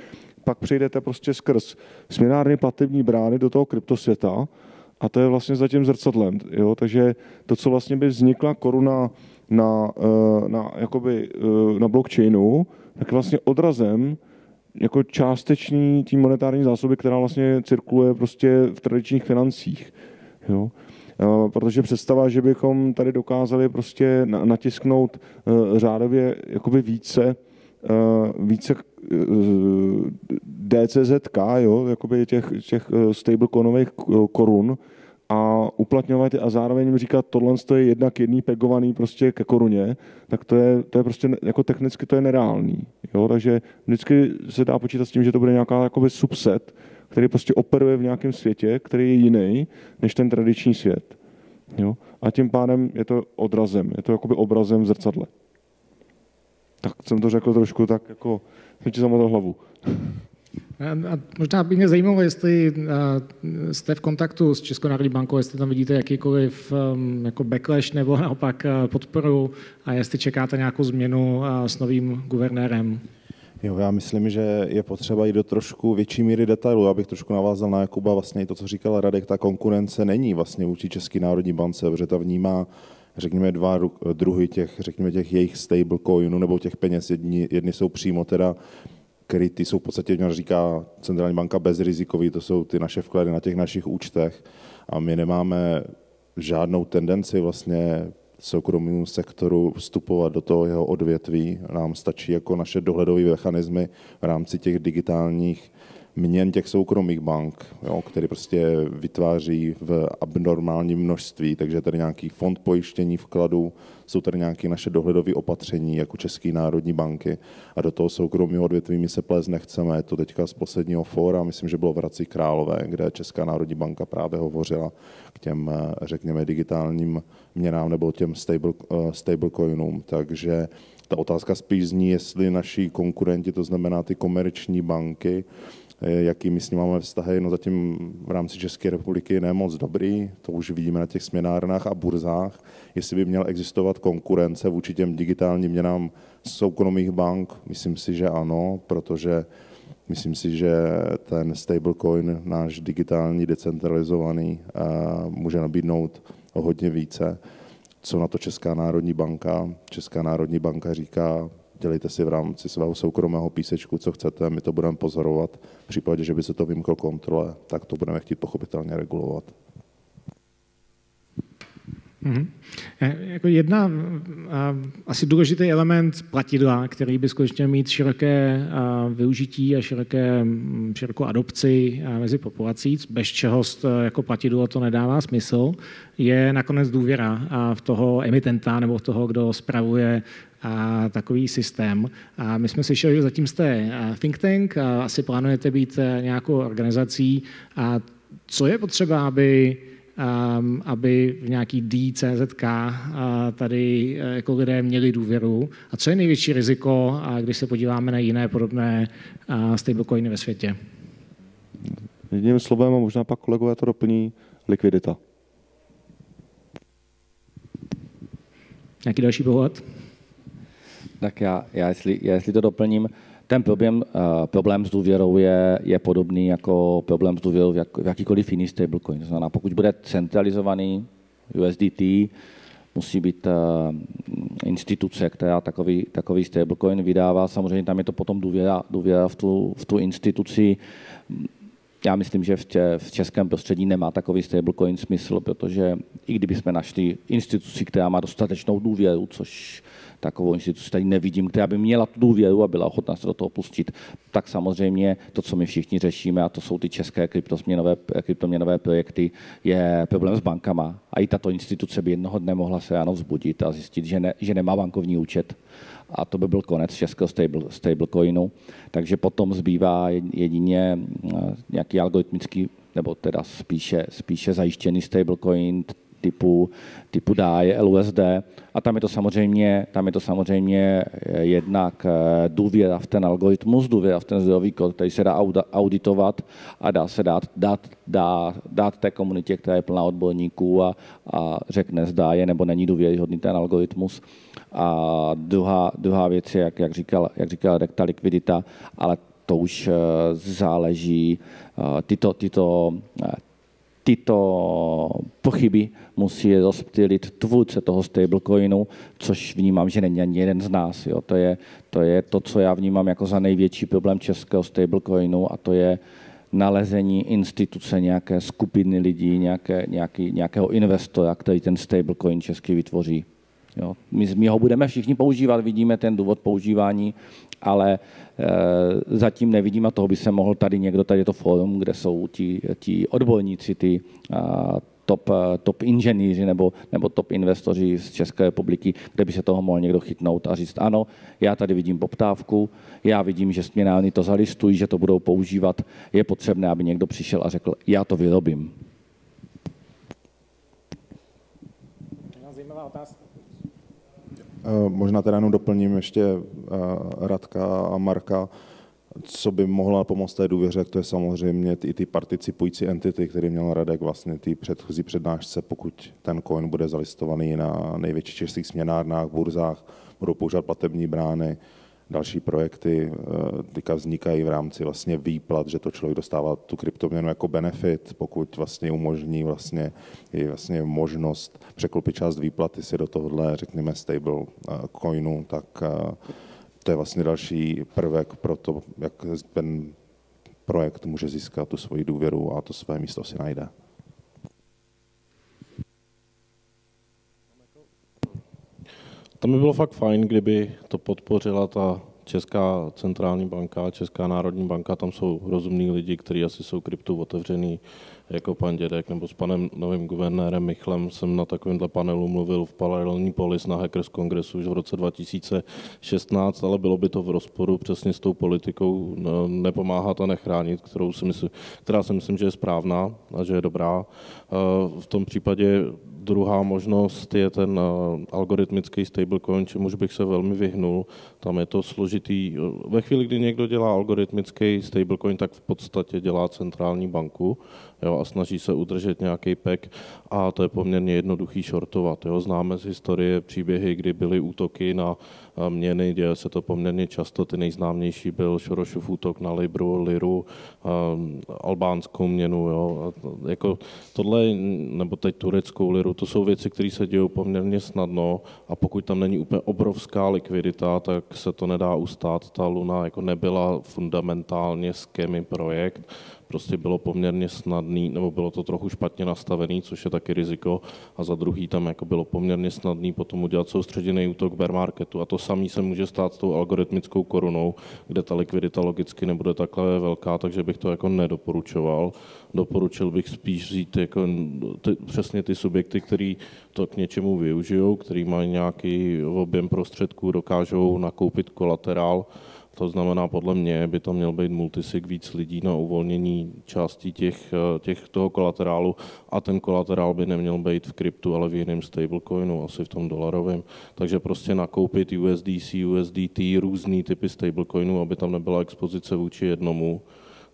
pak přejdete prostě skrz směnárny platební brány do toho kryptosvěta a to je vlastně za tím zrcadlem. Jo? Takže to, co vlastně by vznikla koruna na, uh, na, jakoby, uh, na blockchainu, tak vlastně odrazem jako částečný tým monetární zásoby, která vlastně cirkuluje prostě v tradičních financích. Jo? protože představa, že bychom tady dokázali prostě natisknout e, řádově jakoby více, e, více e, DCZK, jo, jakoby těch, těch stablecoinových korun, a uplatňovat a zároveň jim říkat, tohle je jednak jedný pegovaný prostě ke koruně, tak to je, to je prostě jako technicky to je nereálný. Jo? Takže vždycky se dá počítat s tím, že to bude nějaká jakoby subset, který prostě operuje v nějakém světě, který je jiný než ten tradiční svět. Jo? A tím pádem je to odrazem, je to jakoby obrazem v zrcadle. Tak jsem to řekl trošku tak jako, jsem ti hlavu. A možná by mě zajímalo, jestli jste v kontaktu s Českou národní bankou, jestli tam vidíte jakýkoliv um, jako backlash nebo naopak podporu a jestli čekáte nějakou změnu s novým guvernérem. Jo, já myslím, že je potřeba jít do trošku větší míry detailu. Abych trošku navázal na Jakuba, vlastně to, co říkal Radek, ta konkurence není vlastně vůči České národní bance, protože ta vnímá řekněme dva druhy těch, řekněme těch jejich stablecoinů nebo těch peněz. Jedni, jedni jsou přímo teda kryty, jsou v podstatě, jak říká centrální banka, bezrizikový, to jsou ty naše vklady na těch našich účtech a my nemáme žádnou tendenci vlastně soukromému sektoru vstupovat do toho jeho odvětví. Nám stačí jako naše dohledové mechanismy v rámci těch digitálních měn těch soukromých bank, jo, který prostě vytváří v abnormálním množství, takže tady nějaký fond pojištění vkladů, jsou tady nějaké naše dohledové opatření jako České národní banky a do toho soukromého odvětví my se plést nechceme. Je to teďka z posledního fóra, myslím, že bylo v Hradci Králové, kde Česká národní banka právě hovořila k těm, řekněme, digitálním měnám nebo těm stable. Takže ta otázka spíš zní, jestli naši konkurenti, to znamená ty komerční banky, jaký my s ním máme vztahy, no zatím v rámci České republiky ne moc dobrý, to už vidíme na těch směnárnách a burzách, jestli by měl existovat konkurence vůči těm digitálním měnám soukromých bank, myslím si, že ano, protože myslím si, že ten stablecoin, náš digitální, decentralizovaný, eh, může nabídnout hodně více. Co na to Česká národní banka? Česká národní banka říká, dělejte si v rámci svého soukromého písečku, co chcete, my to budeme pozorovat. V případě, že by se to vymklo kontrole, tak to budeme chtít pochopitelně regulovat. Mm-hmm. Jako jedna a, asi důležitý element platidla, který by skutečně mít široké a, využití a široké, širokou adopci mezi populací, bez čeho jako platidlo to nedává smysl, je nakonec důvěra v toho emitenta nebo v toho, kdo spravuje a takový systém. A my jsme slyšeli, že zatím jste think tank, a asi plánujete být nějakou organizací. A co je potřeba, aby um, aby v nějaký DCZK tady e, jako lidé měli důvěru. A co je největší riziko, když se podíváme na jiné podobné stablecoiny ve světě? Jedním slovem, a možná pak kolegové to doplní, likvidita. Nějaký další pohled? Tak já, já, jestli, já jestli to doplním, ten problém, uh, problém s důvěrou je, je podobný jako problém s důvěrou v, jak, v jakýkoliv jiný stablecoin. To znamená, pokud bude centralizovaný USDT, musí být uh, instituce, která takový, takový stablecoin vydává. Samozřejmě tam je to potom důvěra, důvěra v, tu, v tu instituci. já myslím, že v, tě, v českém prostředí nemá takový stablecoin smysl, protože i kdyby jsme našli instituci, která má dostatečnou důvěru, což takovou instituci tady nevidím, která by měla tu důvěru a byla ochotná se do toho pustit, tak samozřejmě to, co my všichni řešíme, a to jsou ty české kryptoměnové, kryptoměnové projekty, je problém s bankama. A i tato instituce by jednoho dne mohla se ráno vzbudit a zjistit, že, ne, že nemá bankovní účet a to by byl konec českého stable, stablecoinu. Takže potom zbývá jedině eh, nějaký algoritmický, nebo teda spíše, spíše zajištěný stablecoin typu, typu DAI, LUSD. A tam je to samozřejmě, tam je to samozřejmě eh, jednak eh, důvěra v ten algoritmus, důvěra v ten zdrojový kód, který se dá auditovat a dá se dát, dát, dá, dát té komunitě, která je plná odborníků a, a řekne, zdá je nebo není důvěryhodný ten algoritmus. A druhá, druhá věc je, jak, jak, říkal, jak říkal ta likvidita, ale to už eh, záleží, tyto, tyto, tyto pochyby musí rozptýlit tvůrce toho stablecoinu, což vnímám, že není ani jeden z nás. Jo. To, je, to je to, co já vnímám jako za největší problém českého stablecoinu a to je nalezení instituce nějaké skupiny lidí, nějaké, nějaký, nějakého investora, který ten stablecoin český vytvoří. Jo. My, my ho budeme všichni používat, vidíme ten důvod používání, ale e, zatím nevidím a toho by se mohl tady někdo, tady to fórum, kde jsou ti, ti odborníci, ty a, top, top inženýři nebo, nebo top investoři z České republiky, kde by se toho mohl někdo chytnout a říct, ano, já tady vidím poptávku, já vidím, že směnárny to zalistují, že to budou používat, je potřebné, aby někdo přišel a řekl, já to vyrobím. Možná teda jenom doplním ještě eh, Radka a Marka, co by mohla pomoct té důvěře, to je samozřejmě i ty participující entity, které měl Radek vlastně ty předchozí přednášce, pokud ten coin bude zalistovaný na největších českých směnárnách, burzách, budou používat platební brány, další projekty eh, teďka vznikají v rámci vlastně výplat, že to člověk dostává tu kryptoměnu jako benefit, pokud vlastně umožní vlastně i vlastně možnost překlopit část výplaty si do tohohle, řekněme, stable eh, coinu, tak eh, to je vlastně další prvek pro to, jak ten projekt může získat tu svoji důvěru a to své místo si najde. To by bylo fakt fajn, kdyby to podpořila ta Česká centrální banka, Česká národní banka, tam jsou rozumní lidi, kteří asi jsou kryptu otevřený, jako pan Dědek, nebo s panem novým guvernérem Michlem jsem na takovémhle panelu mluvil v paralelní polis na Hackers Kongresu už v roce 2016, ale bylo by to v rozporu přesně s tou politikou nepomáhat a nechránit, kterou si myslím, která si myslím, že je správná a že je dobrá. V tom případě Druhá možnost je ten eh, algoritmický stablecoin, čemuž bych se velmi vyhnul. Tam je to složitý. Ve chvíli, kdy někdo dělá algoritmický stablecoin, tak v podstatě dělá centrální banku jo, a snaží se udržet nějaký pek a to je poměrně jednoduchý shortovat. Jo. Známe z historie příběhy, kdy byly útoky na měny, děje se to poměrně často, ty nejznámější byl Šorošův útok na Libru, Liru, albánskou měnu, jo. A jako tohle, nebo teď tureckou liru, to jsou věci, které se dějí poměrně snadno a pokud tam není úplně obrovská likvidita, tak se to nedá ustát. Ta Luna jako nebyla fundamentálně skemy projekt, prostě bylo poměrně snadný, nebo bylo to trochu špatně nastavený, což je taky riziko, a za druhý tam jako bylo poměrně snadný potom udělat soustředěný útok bear marketu. A to samý se může stát s tou algoritmickou korunou, kde ta likvidita logicky nebude takhle velká, takže bych to jako nedoporučoval. Doporučil bych spíš vzít jako ty, přesně ty subjekty, který to k něčemu využijou, který mají nějaký objem prostředků, dokážou nakoupit kolaterál, to znamená, podle mě by to měl být multisig víc lidí na uvolnění částí těch, eh, těch toho kolaterálu a ten kolaterál by neměl být v kryptu, ale v jiném stablecoinu, asi v tom dolarovém. Takže prostě nakoupit USDC, USDT, různý typy stablecoinů, aby tam nebyla expozice vůči jednomu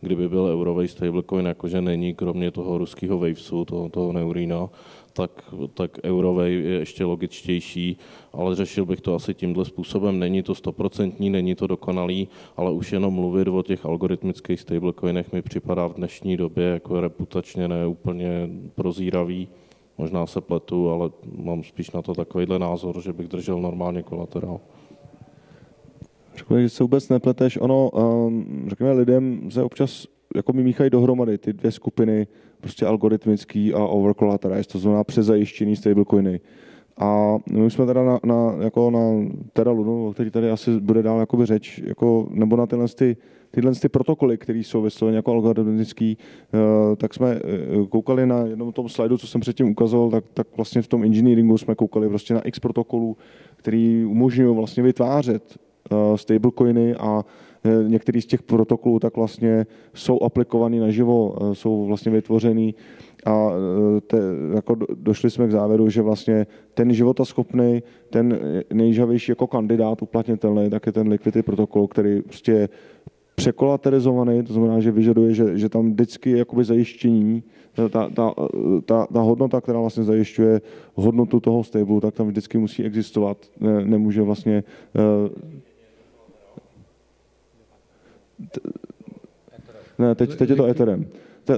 kdyby byl eurový stablecoin, jakože není, kromě toho ruského wavesu, toho, toho neurína, tak, tak eurovej je ještě logičtější, ale řešil bych to asi tímhle způsobem. Není to stoprocentní, není to dokonalý, ale už jenom mluvit o těch algoritmických stablecoinech mi připadá v dnešní době jako reputačně neúplně prozíravý. Možná se pletu, ale mám spíš na to takovýhle názor, že bych držel normálně kolaterál. Řekl že se vůbec nepleteš. Ono, um, řekněme, lidem se občas jako mi míchají dohromady ty dvě skupiny, prostě algoritmický a overcollateralized, to znamená přezajištěný stablecoiny. A my jsme teda na, na, jako na teda Lunu, o který tady asi bude dál jakoby řeč, jako, nebo na tyhle, ty, tyhle ty protokoly, které jsou vysloveně jako algoritmický, uh, tak jsme uh, koukali na jednom tom slajdu, co jsem předtím ukazoval, tak, tak vlastně v tom engineeringu jsme koukali prostě na x protokolů, který umožňují vlastně vytvářet uh, stablecoiny a některý z těch protokolů tak vlastně jsou aplikovaný naživo, jsou vlastně vytvořený a e, te, jako došli jsme k závěru, že vlastně ten životaschopný, ten nejžavější jako kandidát uplatnitelný, tak je ten liquidity protokol, který prostě je překolaterizovaný, to znamená, že vyžaduje, že, že tam vždycky je jakoby zajištění, ta, ta, ta, ta hodnota, která vlastně zajišťuje hodnotu toho stable, tak tam vždycky musí existovat. Ne, nemůže vlastně ne, teď, teď je to Ethereum.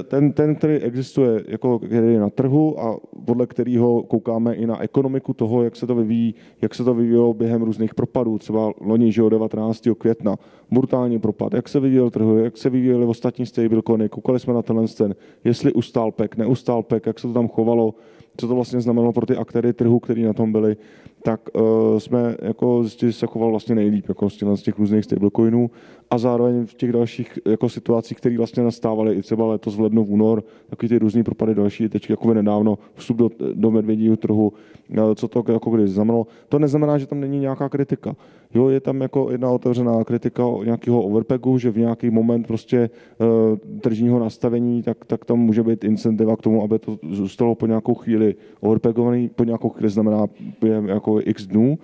Ten, ten, který existuje, jako který je na trhu a podle kterého koukáme i na ekonomiku toho, jak se to vyvíjí, jak se to vyvíjelo během různých propadů, třeba loni, že 19. května, brutální propad, jak se vyvíjel trh, jak se vyvíjely ostatní stablecoiny, koukali jsme na tenhle ten, jestli ustál pek, neustál pek, jak se to tam chovalo, co to vlastně znamenalo pro ty aktéry trhu, kteří na tom byli, tak uh, jsme jako zjistili, že se choval vlastně nejlíp jako z těch různých stablecoinů a zároveň v těch dalších jako situacích, které vlastně nastávaly i třeba letos v lednu, v únor, taky ty různý propady další, teď jako nedávno vstup do, do medvědího trhu, uh, co to jako kdy znamenalo. To neznamená, že tam není nějaká kritika. Jo, je tam jako jedna otevřená kritika nějakého overpacku, že v nějaký moment prostě uh, tržního nastavení, tak, tak tam může být incentiva k tomu, aby to zůstalo po nějakou chvíli overpackovaný, po nějakou chvíli znamená jako x dnů,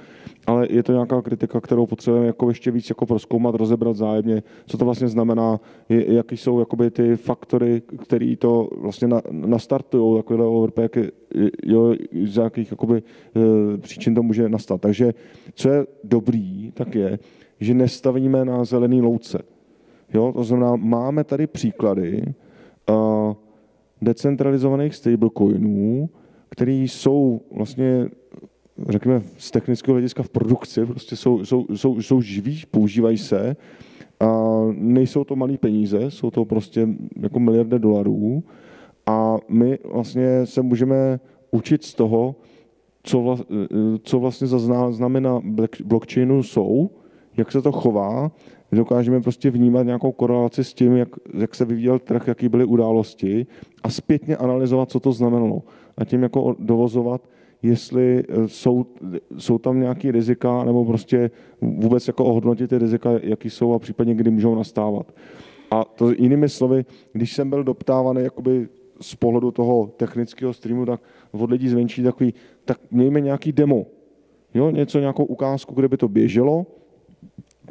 ale je to nějaká kritika, kterou potřebujeme jako ještě víc jako proskoumat, rozebrat zájemně, co to vlastně znamená, jaký jsou jakoby ty faktory, které to vlastně na, nastartují takovýhle overpack, jo, z jakých jakoby, e, příčin to může nastat. Takže co je dobrý, tak je, že nestavíme na zelený louce. Jo, to znamená, máme tady příklady uh, decentralizovaných stablecoinů, které jsou vlastně řekněme, z technického hlediska v produkci, prostě jsou, jsou, jsou, jsou živí, používají se a nejsou to malé peníze, jsou to prostě jako miliardy dolarů a my vlastně se můžeme učit z toho, co, vla, co vlastně za znamená blockchainu jsou, jak se to chová, dokážeme prostě vnímat nějakou korelaci s tím, jak, jak se vyvíjel trh, jaký byly události a zpětně analyzovat, co to znamenalo. A tím jako dovozovat, jestli eh, jsou, jsou tam nějaké rizika, nebo prostě vůbec jako ohodnotit ty rizika, jaký jsou a případně kdy můžou nastávat. A to jinými slovy, když jsem byl doptávaný jakoby z pohledu toho technického streamu, tak od lidí zvenčí takový, tak mějme nějaký demo, jo, něco, nějakou ukázku, kde by to běželo,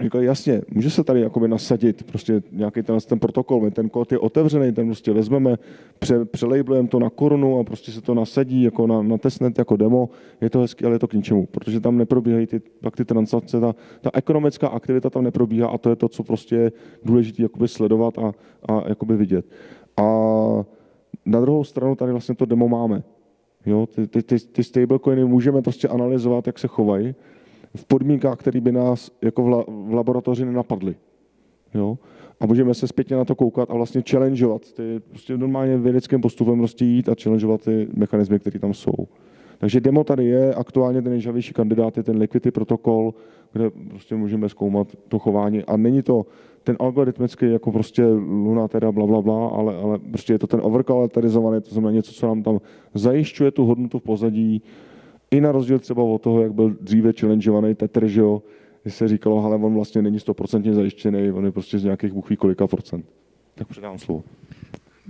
Říkali, jasně, může se tady jakoby nasadit prostě nějaký ten, ten protokol, ten kód je otevřený, ten prostě vezmeme, pře, přelejblujeme to na korunu a prostě se to nasadí jako na, na testnet jako demo, je to hezky, ale je to k ničemu, protože tam neprobíhají ty, pak ty transakce, ta, ta ekonomická aktivita tam neprobíhá a to je to, co prostě je důležité jakoby sledovat a, a jakoby vidět. A na druhou stranu tady vlastně to demo máme. Jo, ty, ty, ty, ty stablecoiny můžeme prostě analyzovat, jak se chovají, v podmínkách, které by nás jako v, la, v laboratoři nenapadly. Jo? A můžeme se zpětně na to koukat a vlastně challengeovat, ty, prostě normálně vědeckým postupem prostě jít a challengeovat ty mechanismy, které tam jsou. Takže demo tady je, aktuálně ten nejžavější kandidát je ten liquidity protokol, kde prostě můžeme zkoumat to chování. A není to ten algoritmický, jako prostě Luna teda bla, bla, bla ale, ale prostě je to ten overcollateralizovaný, to znamená něco, co nám tam zajišťuje tu hodnotu v pozadí, i na rozdíl třeba od toho, jak byl dříve challengeovaný Tether, že jo, se říkalo, ale on vlastně není stoprocentně zajištěný, on je prostě z nějakých buchví kolika procent. Tak předám slovo.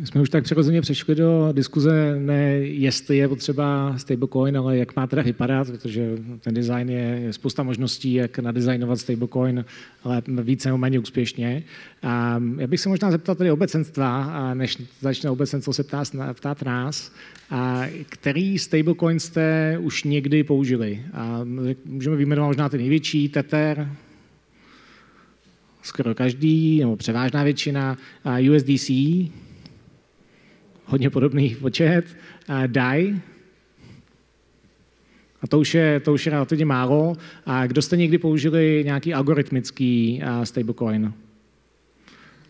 My jsme už tak přirozeně přešli do diskuze ne jestli je potřeba stablecoin, ale jak má teda vypadat, protože ten design je, je spousta možností, jak nadizajnovat stablecoin, ale více nebo méně úspěšně. A já bych se možná zeptal tady obecenstva, a než začne obecenstvo se ptát, ptát nás, a který stablecoin jste už někdy použili? A můžeme vyjmenovat možná ten největší, Tether, skoro každý, nebo převážná většina, a USDC, hodně podobný počet, a DAI, a to už je, to už je relativně málo. A kdo jste někdy použili nějaký algoritmický stablecoin?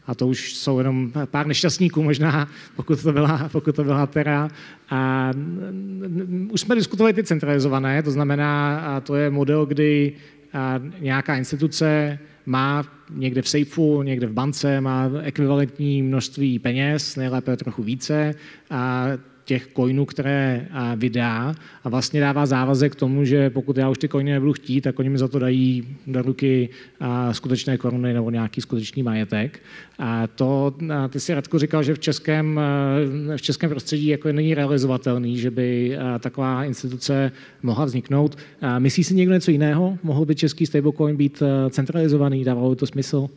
a to už jsou jenom pár nešťastníků možná, pokud to byla, pokud to byla Terra. A už jsme diskutovali ty centralizované, to znamená, a to je model, kdy nějaká instituce má někde v sejfu, někde v bance, má ekvivalentní množství peněz, nejlépe trochu více, a těch coinů, které vydá a vlastně dává závazek k tomu, že pokud já už ty coiny nebudu chtít, tak oni mi za to dají do ruky skutečné koruny nebo nějaký skutečný majetek. A to, ty si Radko říkal, že v českém, v českém prostředí jako není realizovatelný, že by taková instituce mohla vzniknout. Myslí si někdo něco jiného? Mohl by český stablecoin být centralizovaný? Dávalo by to smysl?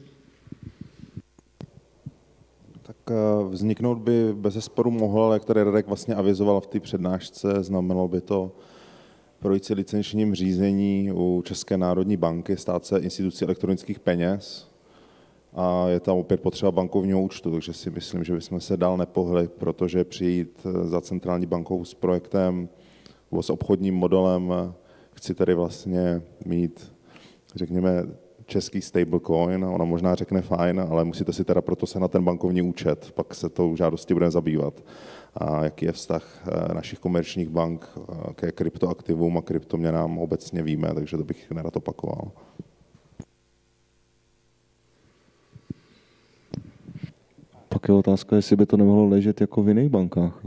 Eh, vzniknout by bez zesporu mohl, ale jak tady Radek vlastně avizoval v té přednášce, znamenalo by to projít si licenčním řízení u České národní banky, stát se institucí elektronických peněz. A je tam opět potřeba bankovního účtu, takže si myslím, že bychom se dál nepohli, protože přijít eh, za centrální bankou s projektem nebo s obchodním modelem, eh, chci tady vlastně mít, řekněme, český stablecoin, ona možná řekne fajn, ale musíte si teda proto se na ten bankovní účet, pak se tou žádostí budeme zabývat. A jaký je vztah eh, našich komerčních bank eh, ke kryptoaktivům a kryptoměnám obecně víme, takže to bych nerad opakoval. Pak je otázka, jestli by to nemohlo ležet jako v jiných bankách.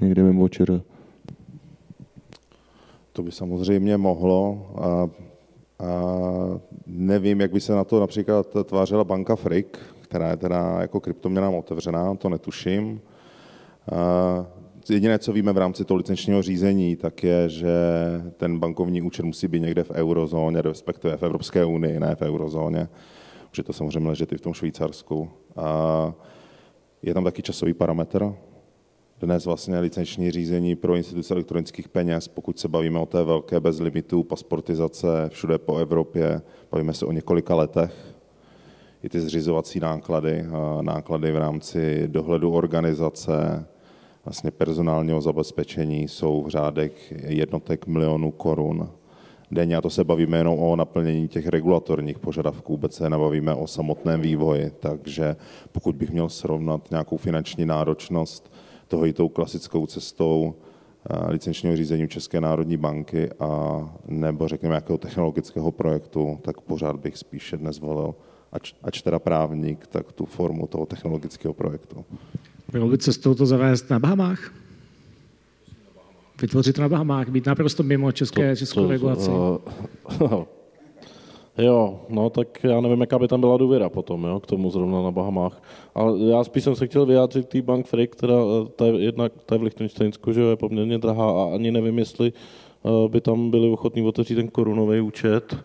Někde mimo ČR. To by samozřejmě mohlo. A nevím, jak by se na to například tvářila banka Frick, která je teda jako kryptoměnám otevřená, to netuším. A jediné, co víme v rámci toho licenčního řízení, tak je, že ten bankovní účet musí být někde v eurozóně, respektive v Evropské unii, ne v eurozóně. Už je to samozřejmě ležet i v tom Švýcarsku. A je tam taky časový parametr, dnes vlastně licenční řízení pro instituce elektronických peněz, pokud se bavíme o té velké bez limitů, pasportizace všude po Evropě, bavíme se o několika letech. I ty zřizovací náklady, náklady v rámci dohledu organizace, vlastně personálního zabezpečení jsou v řádech jednotek milionů korun denně a to se bavíme jenom o naplnění těch regulatorních požadavků, vůbec se nebavíme o samotném vývoji, takže pokud bych měl srovnat nějakou finanční náročnost toho i tou klasickou cestou eh, licenčního řízení České národní banky a nebo řekněme jakého technologického projektu, tak pořád bych spíše dnes volil, ač, ač teda právník, tak tu formu toho technologického projektu. Bylo by cestou to zavést na Bahamách? Vytvořit na Bahamách, být naprosto mimo české, to, českou to, regulaci? Uh, Jo, no tak já nevím, jaká by tam byla důvěra potom, jo, k tomu zrovna na Bahamách. Ale já spíš jsem se chtěl vyjádřit k té Bank Frick, která eh, ta je, jednak ta je v Lichtensteinsku, že je poměrně drahá a ani nevím, jestli eh, by tam byli ochotní otevřít ten korunový účet.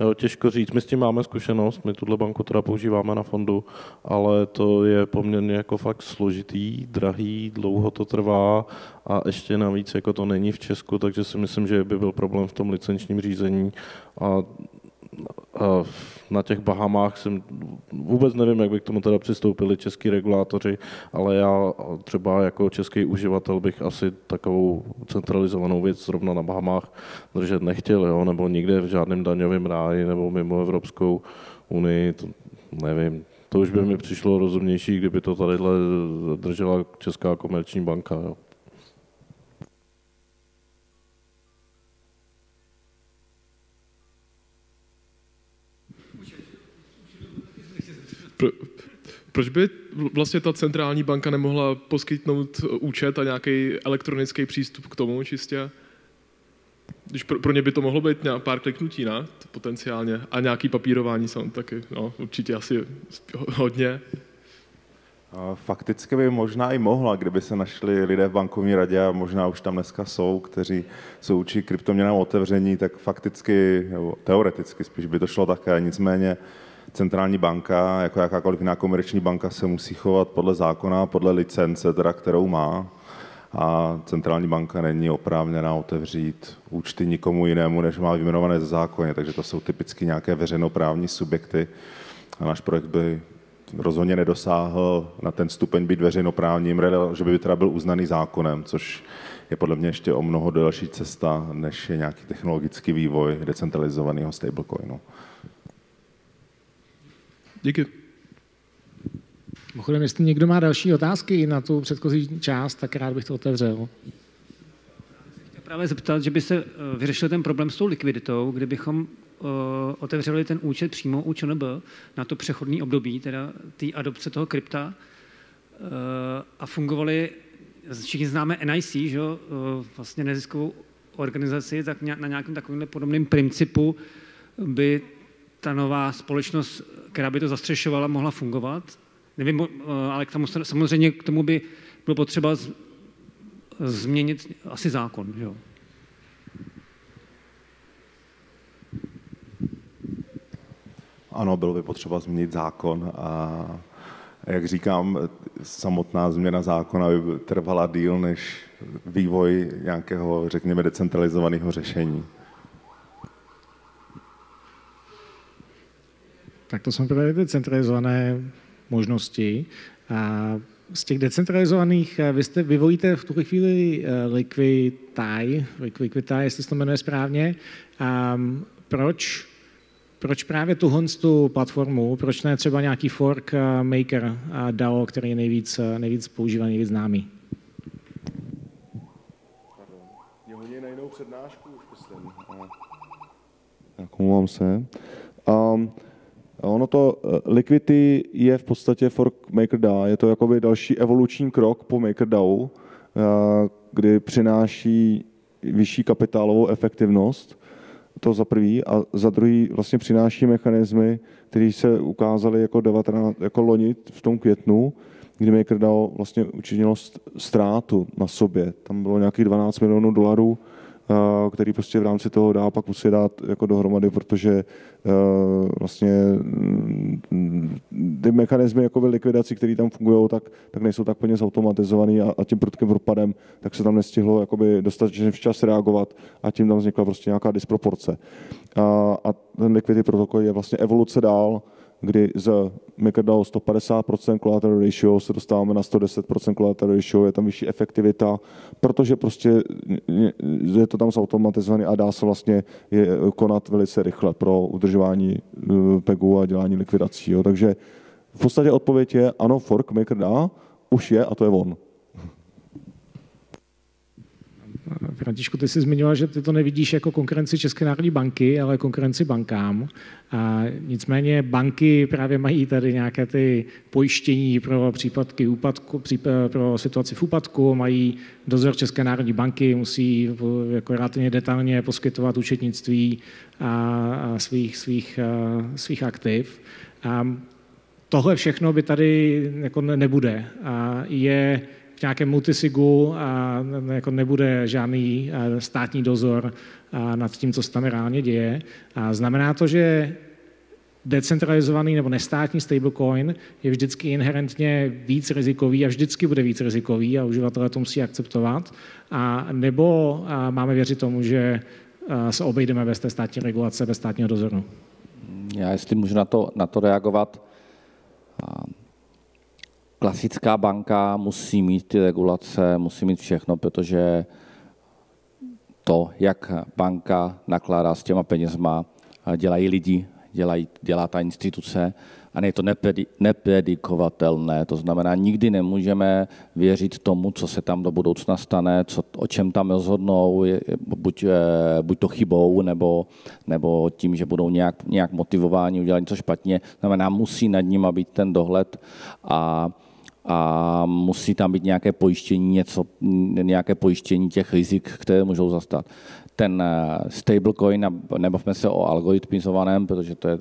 Jo, těžko říct, my s tím máme zkušenost, my tuhle banku teda používáme na fondu, ale to je poměrně jako fakt složitý, drahý, dlouho to trvá a ještě navíc jako to není v Česku, takže si myslím, že by byl problém v tom licenčním řízení a na těch Bahamách jsem vůbec nevím, jak by k tomu teda přistoupili český regulátoři, ale já třeba jako český uživatel bych asi takovou centralizovanou věc zrovna na Bahamách držet nechtěl, jo? nebo nikde v žádném daňovém ráji nebo mimo Evropskou unii, to nevím. To už by mi přišlo rozumnější, kdyby to tadyhle držela Česká komerční banka. Jo? Pro, proč by vlastně ta centrální banka nemohla poskytnout účet a nějaký elektronický přístup k tomu čistě? Když pro, pro ně by to mohlo být nějak pár kliknutí, ne? Potenciálně. A nějaký papírování jsou taky, no, určitě asi hodně. Fakticky by možná i mohla, kdyby se našli lidé v bankovní radě a možná už tam dneska jsou, kteří jsou učí kryptoměnám otevření, tak fakticky, nebo teoreticky spíš by to šlo také. Nicméně centrální banka, jako jakákoliv jiná komerční banka, se musí chovat podle zákona, podle licence, teda, kterou má. A centrální banka není oprávněná otevřít účty nikomu jinému, než má vyjmenované ze zákoně, takže to jsou typicky nějaké veřejnoprávní subjekty. A náš projekt by rozhodně nedosáhl na ten stupeň být veřejnoprávním, že by teda byl uznaný zákonem, což je podle mě ještě o mnoho delší cesta, než je nějaký technologický vývoj decentralizovaného stablecoinu. Díky. Mimochodem, jestli někdo má další otázky na tu předchozí část, tak rád bych to otevřel. Chtěl právě zeptat, že by se eh, vyřešil ten problém s tou likviditou, kdybychom uh, otevřeli ten účet přímo u ČNB na to přechodní období, teda té adopce toho krypta uh, a fungovali, všichni známe NIC, že? Vlastně neziskovou organizaci, tak na nějakém takovém podobném principu by ta nová společnost, která by to zastřešovala, mohla fungovat. Nevím, ale k tomu, samozřejmě k tomu by bylo potřeba změnit asi zákon. Jo. Ano, bylo by potřeba změnit zákon a jak říkám, samotná změna zákona by trvala díl než vývoj nějakého, řekněme, decentralizovaného řešení. Tak to jsou právě ty centralizované možnosti. A z těch decentralizovaných, eh, vy jste, vyvolíte v tuhle chvíli eh, Liquidity, Liquidity, jestli se to jmenuje správně. A proč, proč právě tuhle tu platformu, proč ne třeba nějaký fork eh, maker DAO, který je nejvíc, nejvíc používaný, nejvíc známý? Mě na jinou přednášku už myslím. Tak, omlouvám se. Um, Ono to, eh, Liquidity je v podstatě fork MakerDAO, je to jakoby další evoluční krok po MakerDAO, eh, kdy přináší vyšší kapitálovou efektivnost, to za prvý, a za druhý vlastně přináší mechanismy, které se ukázaly jako, 19, jako loni v tom květnu, kdy MakerDAO vlastně učinilo ztrátu na sobě. Tam bylo nějakých 12 milionů dolarů Eh, který prostě v rámci toho dá pak musí dát jako dohromady, protože vlastně mm, ty mechanismy jako likvidací, které tam fungují, tak, tak nejsou tak plně zautomatizovaný a, a tím prudkým propadem tak se tam nestihlo jakoby dostatečně včas reagovat a tím tam vznikla prostě nějaká disproporce. A, a ten liquidity protokol je vlastně evoluce dál, kdy z MakerDAO 150% collateral ratio se dostáváme na 110% collateral ratio, je tam vyšší efektivita, protože prostě je to tam zautomatizované a dá se vlastně je, konat velice rychle pro udržování eh, PEGu a dělání likvidací. Jo. Takže v podstatě odpověď je ano, fork MakerDAO už je a to je on. Františku, ty jsi zmiňoval, že ty to nevidíš jako konkurenci České národní banky, ale konkurenci bankám. A nicméně banky právě mají tady nějaké ty pojištění pro případky úpadku, pro situaci v úpadku, mají dozor České národní banky, musí jako relativně detailně poskytovat účetnictví a svých, svých, svých aktiv. A tohle všechno by tady jako nebude. A je nějakém multisigu a jako nebude žádný státní dozor nad tím, co se tam reálně děje. A znamená to, že decentralizovaný nebo nestátní stablecoin je vždycky inherentně víc rizikový a vždycky bude víc rizikový a uživatelé to musí akceptovat. A nebo a máme věřit tomu, že se obejdeme bez té státní regulace, bez státního dozoru? Já jestli můžu na to, na to reagovat klasická banka musí mít ty regulace, musí mít všechno, protože to, jak banka nakládá s těma penězma, dělají lidi, dělají, dělá ta instituce a je to nepredikovatelné. To znamená, nikdy nemůžeme věřit tomu, co se tam do budoucna stane, co, o čem tam rozhodnou, buď, eh, buď to chybou, nebo, nebo tím, že budou nějak, nějak motivováni udělat něco špatně. Znamená, musí nad ním být ten dohled a a musí tam být nějaké pojištění, něco, nějaké pojištění těch rizik, které můžou zastat. Ten eh, stablecoin, nebavme se o algoritmizovaném, protože to je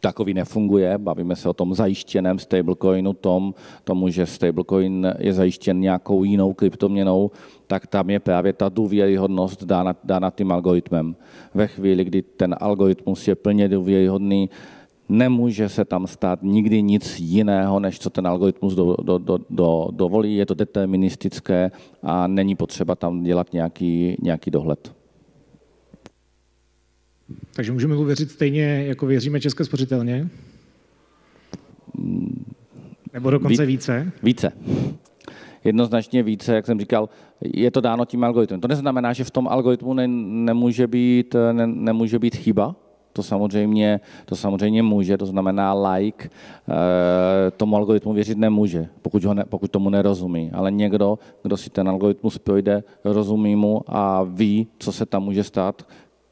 takový nefunguje. Bavíme se o tom zajištěném stablecoinu, tom, tomu, že stablecoin je zajištěn nějakou jinou kryptoměnou, tak tam je právě ta důvěryhodnost dána, dána tím algoritmem. Ve chvíli, kdy ten algoritmus je plně důvěryhodný, nemůže se tam stát nikdy nic jiného, než co ten algoritmus do, do, do, do, dovolí. Je to deterministické a není potřeba tam dělat nějaký, nějaký dohled. Takže můžeme uvěřit stejně, jako věříme České spořitelně? Nebo dokonce Ví, více? Více. Jednoznačně více, jak jsem říkal, je to dáno tím algoritmem. To neznamená, že v tom algoritmu ne, nemůže, být, ne, nemůže být chyba, To samozřejmě, to samozřejmě může, to znamená like eh, tomu algoritmu věřit nemůže, pokud, ho ne, pokud tomu nerozumí. Ale někdo, kdo si ten algoritmus projde, rozumí mu a ví, co se tam může stát,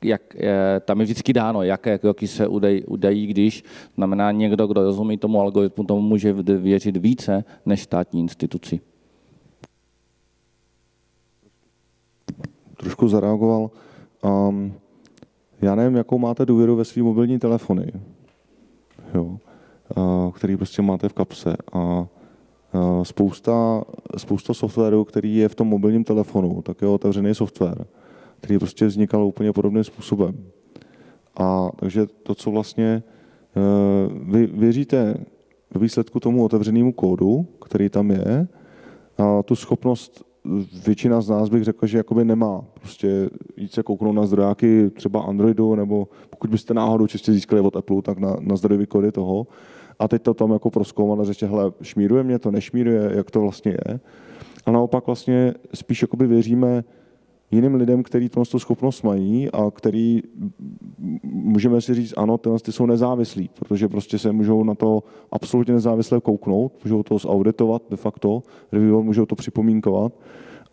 jak, eh, tam je vždycky dáno, jaké kroky se udají, udají, když znamená někdo, kdo rozumí tomu algoritmu, tomu může věřit více než státní instituci. Trošku zareagoval. Um, já nevím, jakou máte důvěru ve svý mobilní telefony, jo, který prostě máte v kapse. A spousta, spousta softwaru, který je v tom mobilním telefonu, tak je otevřený software který prostě vznikal úplně podobným způsobem. A takže to, co vlastně eh, vy věříte výsledku tomu otevřenému kódu, který tam je, a tu schopnost většina z nás bych řekl, že jakoby nemá. Prostě jít se kouknout na zdrojáky třeba Androidu, nebo pokud byste náhodou čistě získali od Apple, tak na, na zdrojové kody toho. A teď to tam jako proskoumat a řekl, hele, šmíruje mě to, nešmíruje, jak to vlastně je. A naopak vlastně spíš jakoby věříme jiným lidem, kteří tu schopnost mají a který můžeme si říct, ano, tyhle ty jsou nezávislí, protože prostě se můžou na to absolutně nezávisle kouknout, můžou to zauditovat de facto, reviewovat, můžou to připomínkovat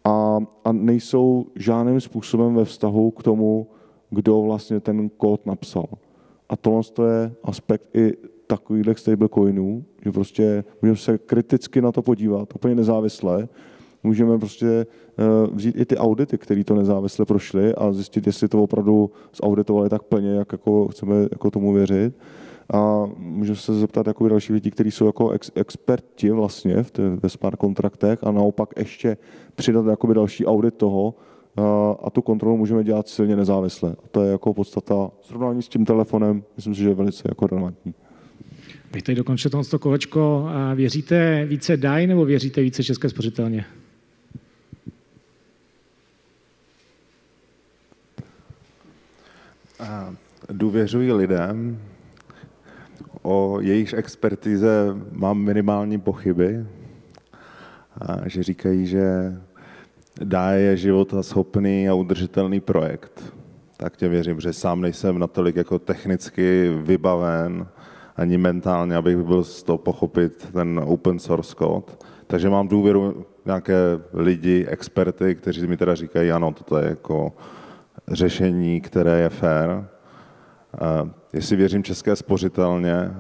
a, a nejsou žádným způsobem ve vztahu k tomu, kdo vlastně ten kód napsal. A tohle je aspekt i takových stablecoinů, že prostě můžeme se kriticky na to podívat, úplně nezávisle, můžeme prostě eh, vzít i ty audity, které to nezávisle prošly a zjistit, jestli to opravdu zauditovali tak plně, jak jako chceme jako tomu věřit. A můžeme se zeptat jako další lidí, kteří jsou jako ex, experti vlastně v té, ve smart kontraktech a naopak ještě přidat jakoby další audit toho, a, a tu kontrolu můžeme dělat silně nezávisle. A to je jako podstata srovnání s tím telefonem, myslím si, že je velice jako relevantní. Vy teď dokončil to kolečko. Věříte více DAI nebo věříte více České spořitelně? Důvěřuji lidem, o jejich expertize mám minimální pochyby, a že říkají, že dá je života schopný a udržitelný projekt. Tak tě věřím, že sám nejsem natolik jako technicky vybaven, ani mentálně, abych byl z toho pochopit ten open source code. Takže mám důvěru nějaké lidi, experty, kteří mi teda říkají, ano, toto je jako řešení, které je fair. Jestli věřím české spořitelně,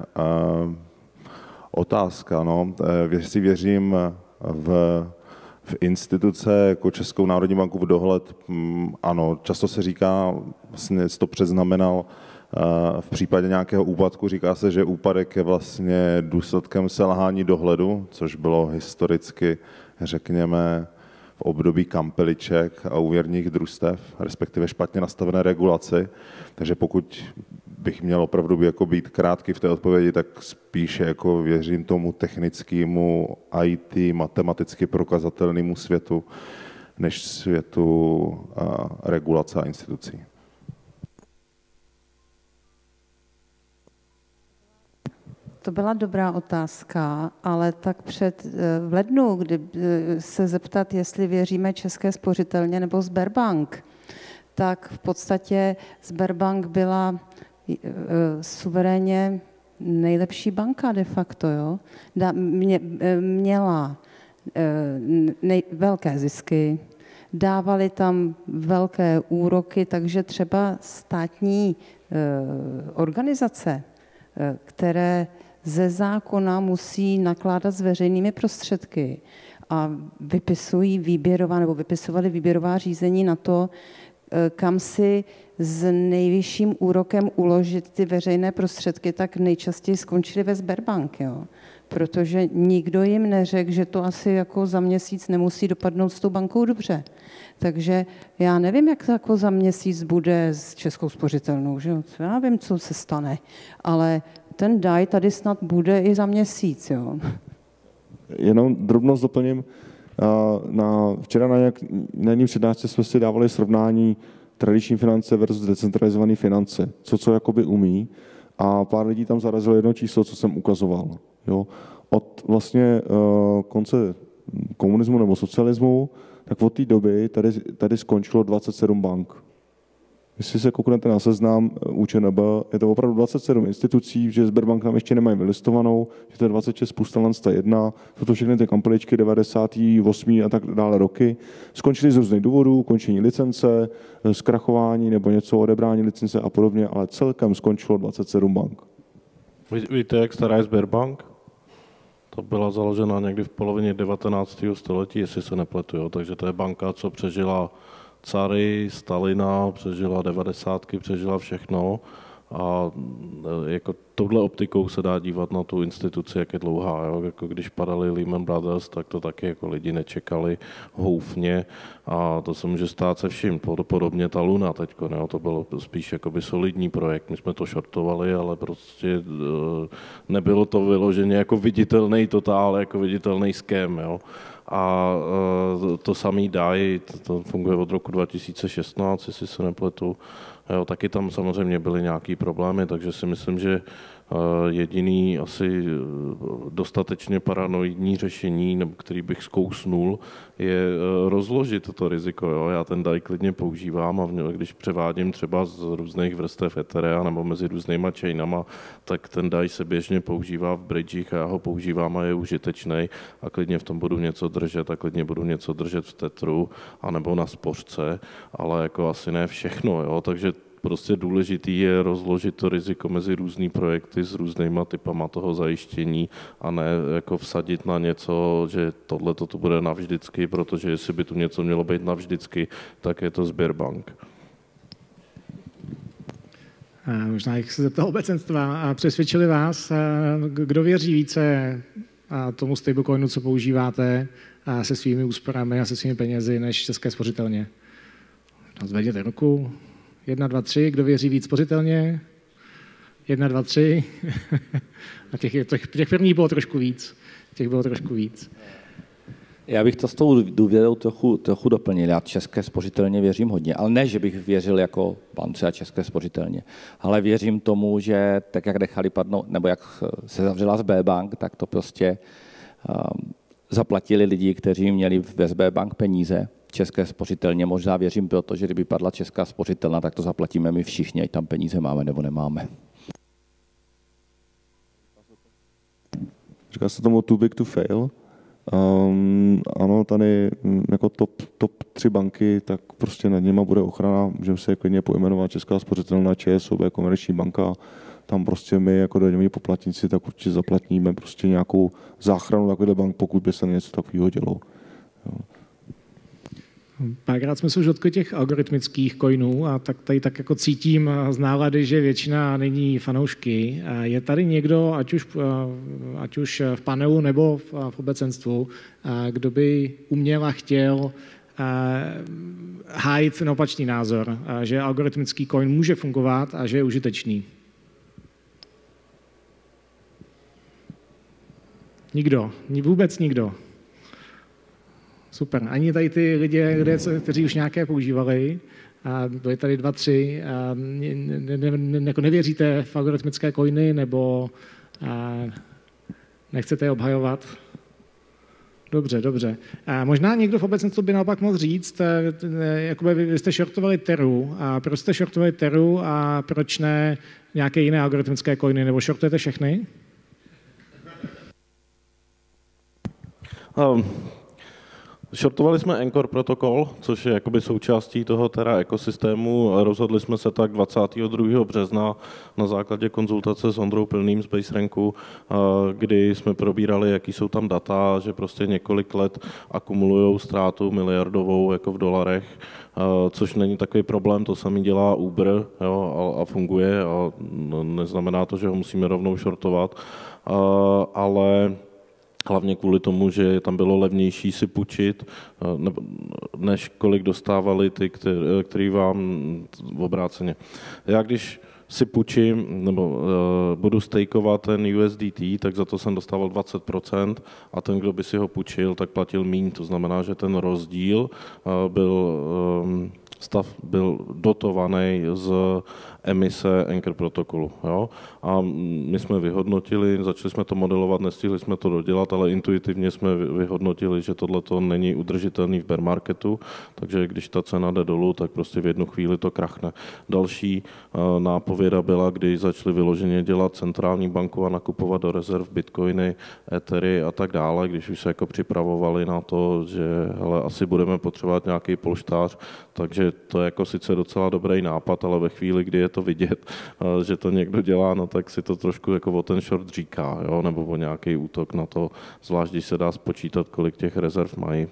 otázka, no, e, jestli věřím v, v instituce jako Českou národní banku v dohled, mm, ano, často se říká, vlastně to předznamenal, v případě nějakého úpadku říká se, že úpadek je vlastně důsledkem selhání dohledu, což bylo historicky, řekněme, v období kampeliček a úvěrních družstev, respektive špatně nastavené regulaci. Takže pokud bych měl opravdu jako být krátký v té odpovědi, tak spíše jako věřím tomu technickému IT, matematicky prokazatelnému světu, než světu regulace a institucí. To byla dobrá otázka, ale tak před eh, v lednu, kdy eh, se zeptat, jestli věříme České spořitelně nebo Sberbank, tak v podstatě Sberbank byla eh, suverénně nejlepší banka de facto. Jo? Mě, měla nej, velké zisky, dávali tam velké úroky, takže třeba státní organizace, které ze zákona musí nakládat s veřejnými prostředky a vypisují výběrová nebo vypisovali výběrová řízení na to, eh, kam si s nejvyšším úrokem uložit ty veřejné prostředky, tak nejčastěji skončili ve Sberbank, jo? protože nikdo jim neřekl, že to asi jako za měsíc nemusí dopadnout s tou bankou dobře. Takže já nevím, jak to jako za měsíc bude s Českou spořitelnou, že Já vím, co se stane, ale ten DAI tady snad bude i za měsíc. Jo. Jenom drobnost doplním. Na, včera na, nějak, na jedním přednášce jsme si dávali srovnání tradiční finance versus decentralizované finance, co co jakoby umí. A pár lidí tam zarazilo jedno číslo, co jsem ukazoval. Jo. Od vlastně uh, konce komunismu nebo socialismu, tak od té doby tady, tady skončilo 27 bank. Jestli se kouknete na seznam eh, ÚČNB, je to opravdu 27 institucí, že Sberbank tam ještě nemají vylistovanou, že to je 26 plus 1, jsou to všechny ty kampeličky 98. a tak dále roky. Skončili z různých důvodů, končení licence, eh, zkrachování nebo něco, odebrání licence a podobně, ale celkem skončilo 27 bank. Víte, jak stará je Sberbank? To byla založena někdy v polovině 19. století, jestli se nepletu, jo. takže to je banka, co přežila cary, Stalina, přežila devadesátky, přežila všechno a e, jako touhle optikou se dá dívat na tu instituci, jak je dlouhá. Jo? Jako když padali Lehman Brothers, tak to taky jako lidi nečekali houfně a to se může stát se vším. Podobně ta Luna teď, to bylo spíš jakoby solidní projekt. My jsme to shortovali, ale prostě e, nebylo to vyloženě jako viditelný totál, jako viditelný skem. Jo? A e, to samý DAI, to funguje od roku 2016, jestli se nepletu, jo, taky tam samozřejmě byly nějaké problémy, takže si myslím, že Jediný asi e, dostatečně paranoidní řešení, nebo který bych zkousnul, je e, rozložit toto riziko. Jo. Já ten DAI klidně používám a když převádím třeba z různých vrstev Etherea nebo mezi různýma chainama, tak ten DAI se běžně používá v bridgech a já ho používám a je užitečný a klidně v tom budu něco držet a klidně budu něco držet v Tetru anebo na spořce, ale jako asi ne všechno. Jo. Takže prostě důležitý je rozložit to riziko mezi různý projekty s různýma typama toho zajištění a ne jako vsadit na něco, že tohle to bude navždycky, protože jestli by tu něco mělo být navždycky, tak je to Sberbank. A možná jak se zeptal obecenstva a přesvědčili vás, kdo věří více tomu stablecoinu, co používáte se svými úsporami a se svými penězi, než České spořitelně. Zvedněte ruku. Jedna, dva, tři. Kdo věří víc spořitelně? Jedna, dva, tři. A těch, těch, těch prvních bylo trošku víc. Těch bylo trošku víc. Já bych to s tou důvěrou trochu, trochu doplnil. Já české spořitelně věřím hodně, ale ne, že bych věřil jako bance a české spořitelně, ale věřím tomu, že tak, jak nechali padnout, nebo jak se zavřela z B-bank, tak to prostě um, zaplatili lidi, kteří měli ve SB bank peníze české spořitelně. Možná věřím proto, že kdyby padla česká spořitelna, tak to zaplatíme my všichni, ať tam peníze máme nebo nemáme. Říká se tomu too big to fail. Um, ano, tady mm, jako top, top tři banky, tak prostě nad nimi bude ochrana. Můžeme se klidně pojmenovat Česká spořitelná ČSOB, Komerční banka. Tam prostě my jako daňoví poplatníci tak určitě zaplatíme prostě nějakou záchranu takovýhle bank, pokud by se něco takového dělo. Jo. Párkrát jsme se už dotkli těch algoritmických coinů a tak tady tak jako cítím z nálady, že většina není fanoušky. Je tady někdo, ať už, ať už v panelu nebo v obecenstvu, kdo by uměl a chtěl hájit ten opačný názor, že algoritmický coin může fungovat a že je užitečný. Nikdo, vůbec nikdo. Super. Ani tady ty lidi, lidé, kteří už nějaké používali, a byli tady dva, tři, a ne, ne, ne, jako nevěříte v algoritmické coiny, nebo a nechcete je obhajovat? Dobře, dobře. A možná někdo v obecenstvu by naopak mohl říct, eh, jakoby vy jste shortovali Teru, a proč jste shortovali Teru a proč ne nějaké jiné algoritmické coiny, nebo shortujete všechny? Um, Shortovali jsme Encore protokol, což je jakoby součástí toho teda ekosystému. Rozhodli jsme se tak 22. března na základě konzultace s Ondrou Pilným z BaseRanku, kdy jsme probírali, jaký jsou tam data, že prostě několik let akumulují ztrátu miliardovou jako v dolarech, což není takový problém, to sami dělá Uber jo, a, a funguje a neznamená to, že ho musíme rovnou shortovat, ale hlavně kvůli tomu, že tam bylo levnější si půjčit, eh, než kolik dostávali ty, který vám v obráceně. Já když si půjčím, nebo uh, budu stejkovat ten USDT, tak za to jsem dostával 20% a ten, kdo by si ho půjčil, tak platil míň. To znamená, že ten rozdíl uh, byl um, stav byl dotovaný z emise Anchor protokolu. Jo? A my jsme vyhodnotili, začali jsme to modelovat, nestihli jsme to dodělat, ale intuitivně jsme vyhodnotili, že tohle to není udržitelný v bear marketu, takže když ta cena jde dolů, tak prostě v jednu chvíli to krachne. Další eh, nápověda byla, když začali vyloženě dělat centrální banku a nakupovat do rezerv bitcoiny, ethery a tak dále, když už se jako připravovali na to, že hele, asi budeme potřebovat nějaký polštář, takže to je jako sice docela dobrý nápad, ale ve chvíli, kdy je to vidět, eh, že to někdo dělá, no tak si to trošku jako o ten short říká, jo? nebo o nějaký útok na to, zvlášť když se dá spočítat, kolik těch rezerv mají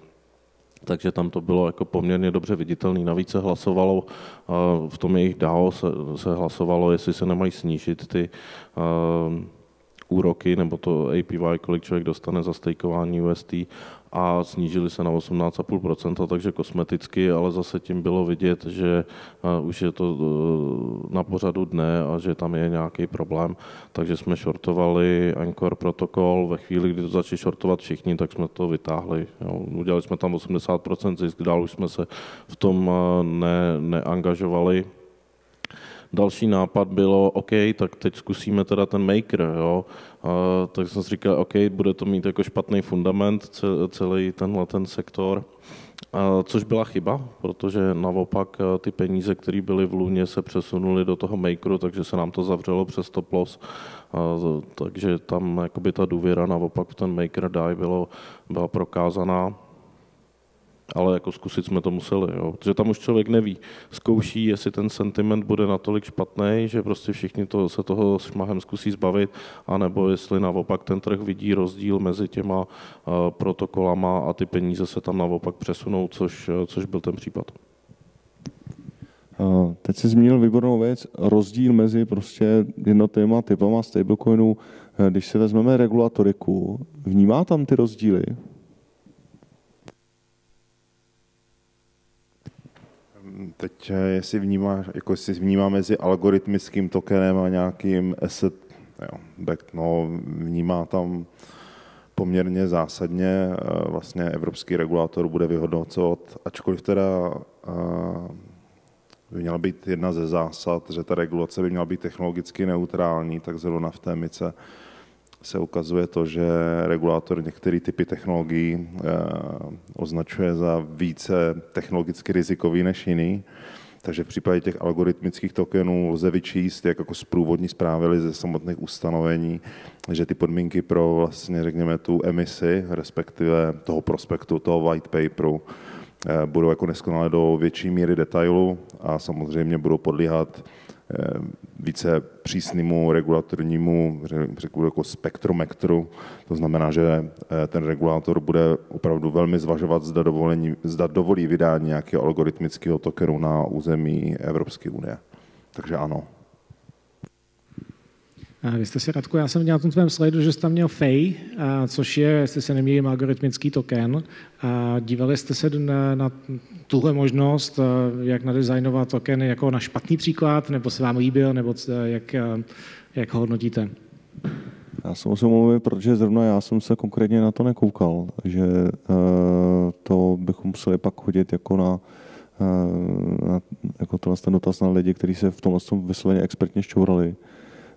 takže tam to bylo jako poměrně dobře viditelné. Navíc se hlasovalo, eh, v tom jejich DAO se, se hlasovalo, jestli se nemají snížit ty uh, úroky nebo to APY, kolik člověk dostane za stejkování UST a snížili se na 18,5%, takže kosmeticky, ale zase tím bylo vidět, že už je to e, na pořadu dne a že tam je nějaký problém, takže jsme shortovali Anchor protokol, ve chvíli, kdy to začali shortovat všichni, tak jsme to vytáhli. Jo. Udělali jsme tam 80% zisk, dál už jsme se v tom e, ne, neangažovali, Další nápad bylo, OK, tak teď zkusíme teda ten maker, jo. A, tak jsem si říkal, OK, bude to mít jako špatný fundament, celý tenhle ten sektor. A, což byla chyba, protože naopak ty peníze, které byly v Luně, se přesunuly do toho makeru, takže se nám to zavřelo přes top loss. A, takže tam jakoby ta důvěra naopak v ten maker die bylo, byla prokázaná ale jako zkusit jsme to museli, jo. protože tam už člověk neví. Zkouší, jestli ten sentiment bude natolik špatný, že prostě všichni to, se toho šmahem zkusí zbavit, anebo jestli naopak ten trh vidí rozdíl mezi těma uh, protokolama a ty peníze se tam naopak přesunou, což, uh, což byl ten případ. Teď jsi zmínil výbornou věc, rozdíl mezi prostě jednotlivými typama stablecoinů. Když si vezmeme regulatoriku, vnímá tam ty rozdíly? Teď eh, jestli vnímá, jako jestli vnímá mezi algoritmickým tokenem a nějakým asset, jo, back, no, vnímá tam poměrně zásadně, eh, vlastně evropský regulátor bude vyhodnocovat, ačkoliv teda eh, by měla být jedna ze zásad, že ta regulace by měla být technologicky neutrální, tak zrovna v té mice se ukazuje to, že regulátor některé typy technologií eh, označuje za více technologicky rizikový než jiný. Takže v případě těch algoritmických tokenů lze vyčíst, jak jako z průvodní zprávy ze samotných ustanovení, že ty podmínky pro vlastně, řekněme, tu emisi, respektive toho prospektu, toho white paperu, eh, budou jako neskonale do větší míry detailu a samozřejmě budou podlíhat více přísnému regulatornímu, řeknu jako spektrometru. To znamená, že eh, ten regulátor bude opravdu velmi zvažovat, zda, dovolení, zda dovolí vydání nějakého algoritmického tokenu na území Evropské unie. Takže ano. Vy jste si, Radko, já jsem viděl na tom tvém slajdu, že jste tam měl FEI, což je, jestli se nemýlím, algoritmický token. A dívali jste se na, na tuhle možnost, jak nadizajnovat tokeny jako na špatný příklad, nebo se vám líbil, nebo jak, jak ho hodnotíte? Já se musím mluvit, protože zrovna já jsem se konkrétně na to nekoukal, že uh, to bychom museli pak chodit jako na, uh, na jako tohle ten dotaz na lidi, kteří se v tomhle vysloveně expertně šťourali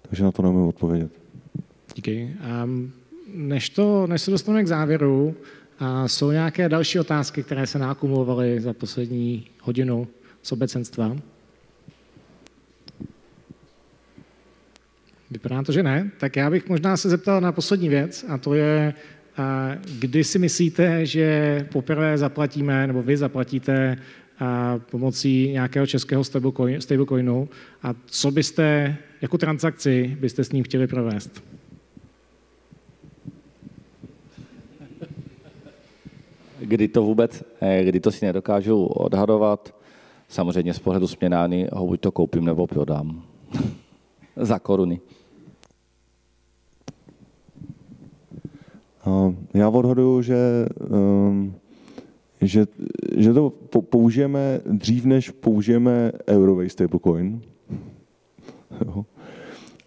takže na to nemůžu odpovědět. Díky. Um, než, to, než se dostaneme k závěru, a jsou nějaké další otázky, které se nakumulovaly za poslední hodinu z obecenstva? Vypadá to, že ne. Tak já bych možná se zeptal na poslední věc, a to je, kdy si myslíte, že poprvé zaplatíme, nebo vy zaplatíte pomocí nějakého českého stablecoinu a co byste jako transakci byste s ním chtěli provést? Kdy to vůbec, eh, kdy to si nedokážu odhadovat, samozřejmě z pohledu směnány ho buď to koupím nebo prodám za koruny. Já odhaduju, že, ehm, že, že to použijeme dřív, než použijeme eurový stablecoin, Jo.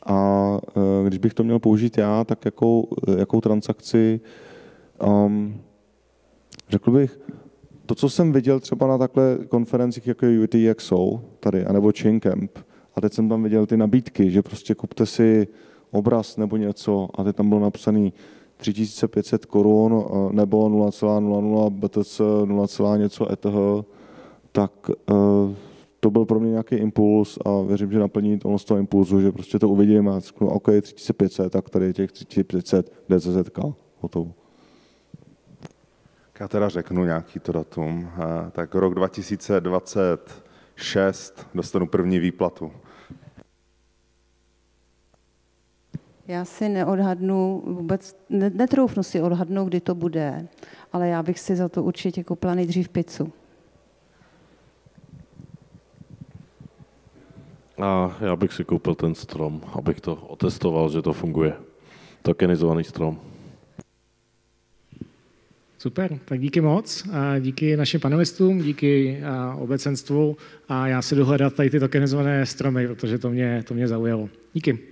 A e, když bych to měl použít já, tak jakou, jakou transakci, um, řekl bych, to, co jsem viděl třeba na takhle konferencích, jako UTXO tady, anebo Chaincamp, a teď jsem tam viděl ty nabídky, že prostě kupte si obraz nebo něco a teď tam bylo napsaný 3500 korun nebo 0,00 BTC, 0, něco ETH, tak to byl pro mě nějaký impuls a věřím, že naplní to z toho impulzu, že prostě to uvidím a řeknu, OK, 3500, tak tady je těch 3500 DZK, hotovo. Já teda řeknu nějaký to datum. Tak rok 2026 dostanu první výplatu. Já si neodhadnu vůbec, netroufnu si odhadnout, kdy to bude, ale já bych si za to určitě koupila nejdřív pizzu. A já bych si koupil ten strom, abych to otestoval, že to funguje. Tokenizovaný strom. Super, tak díky moc. A díky našim panelistům, díky obecenstvu a já si dohledat tady ty tokenizované stromy, protože to mě, to mě zaujalo. Díky.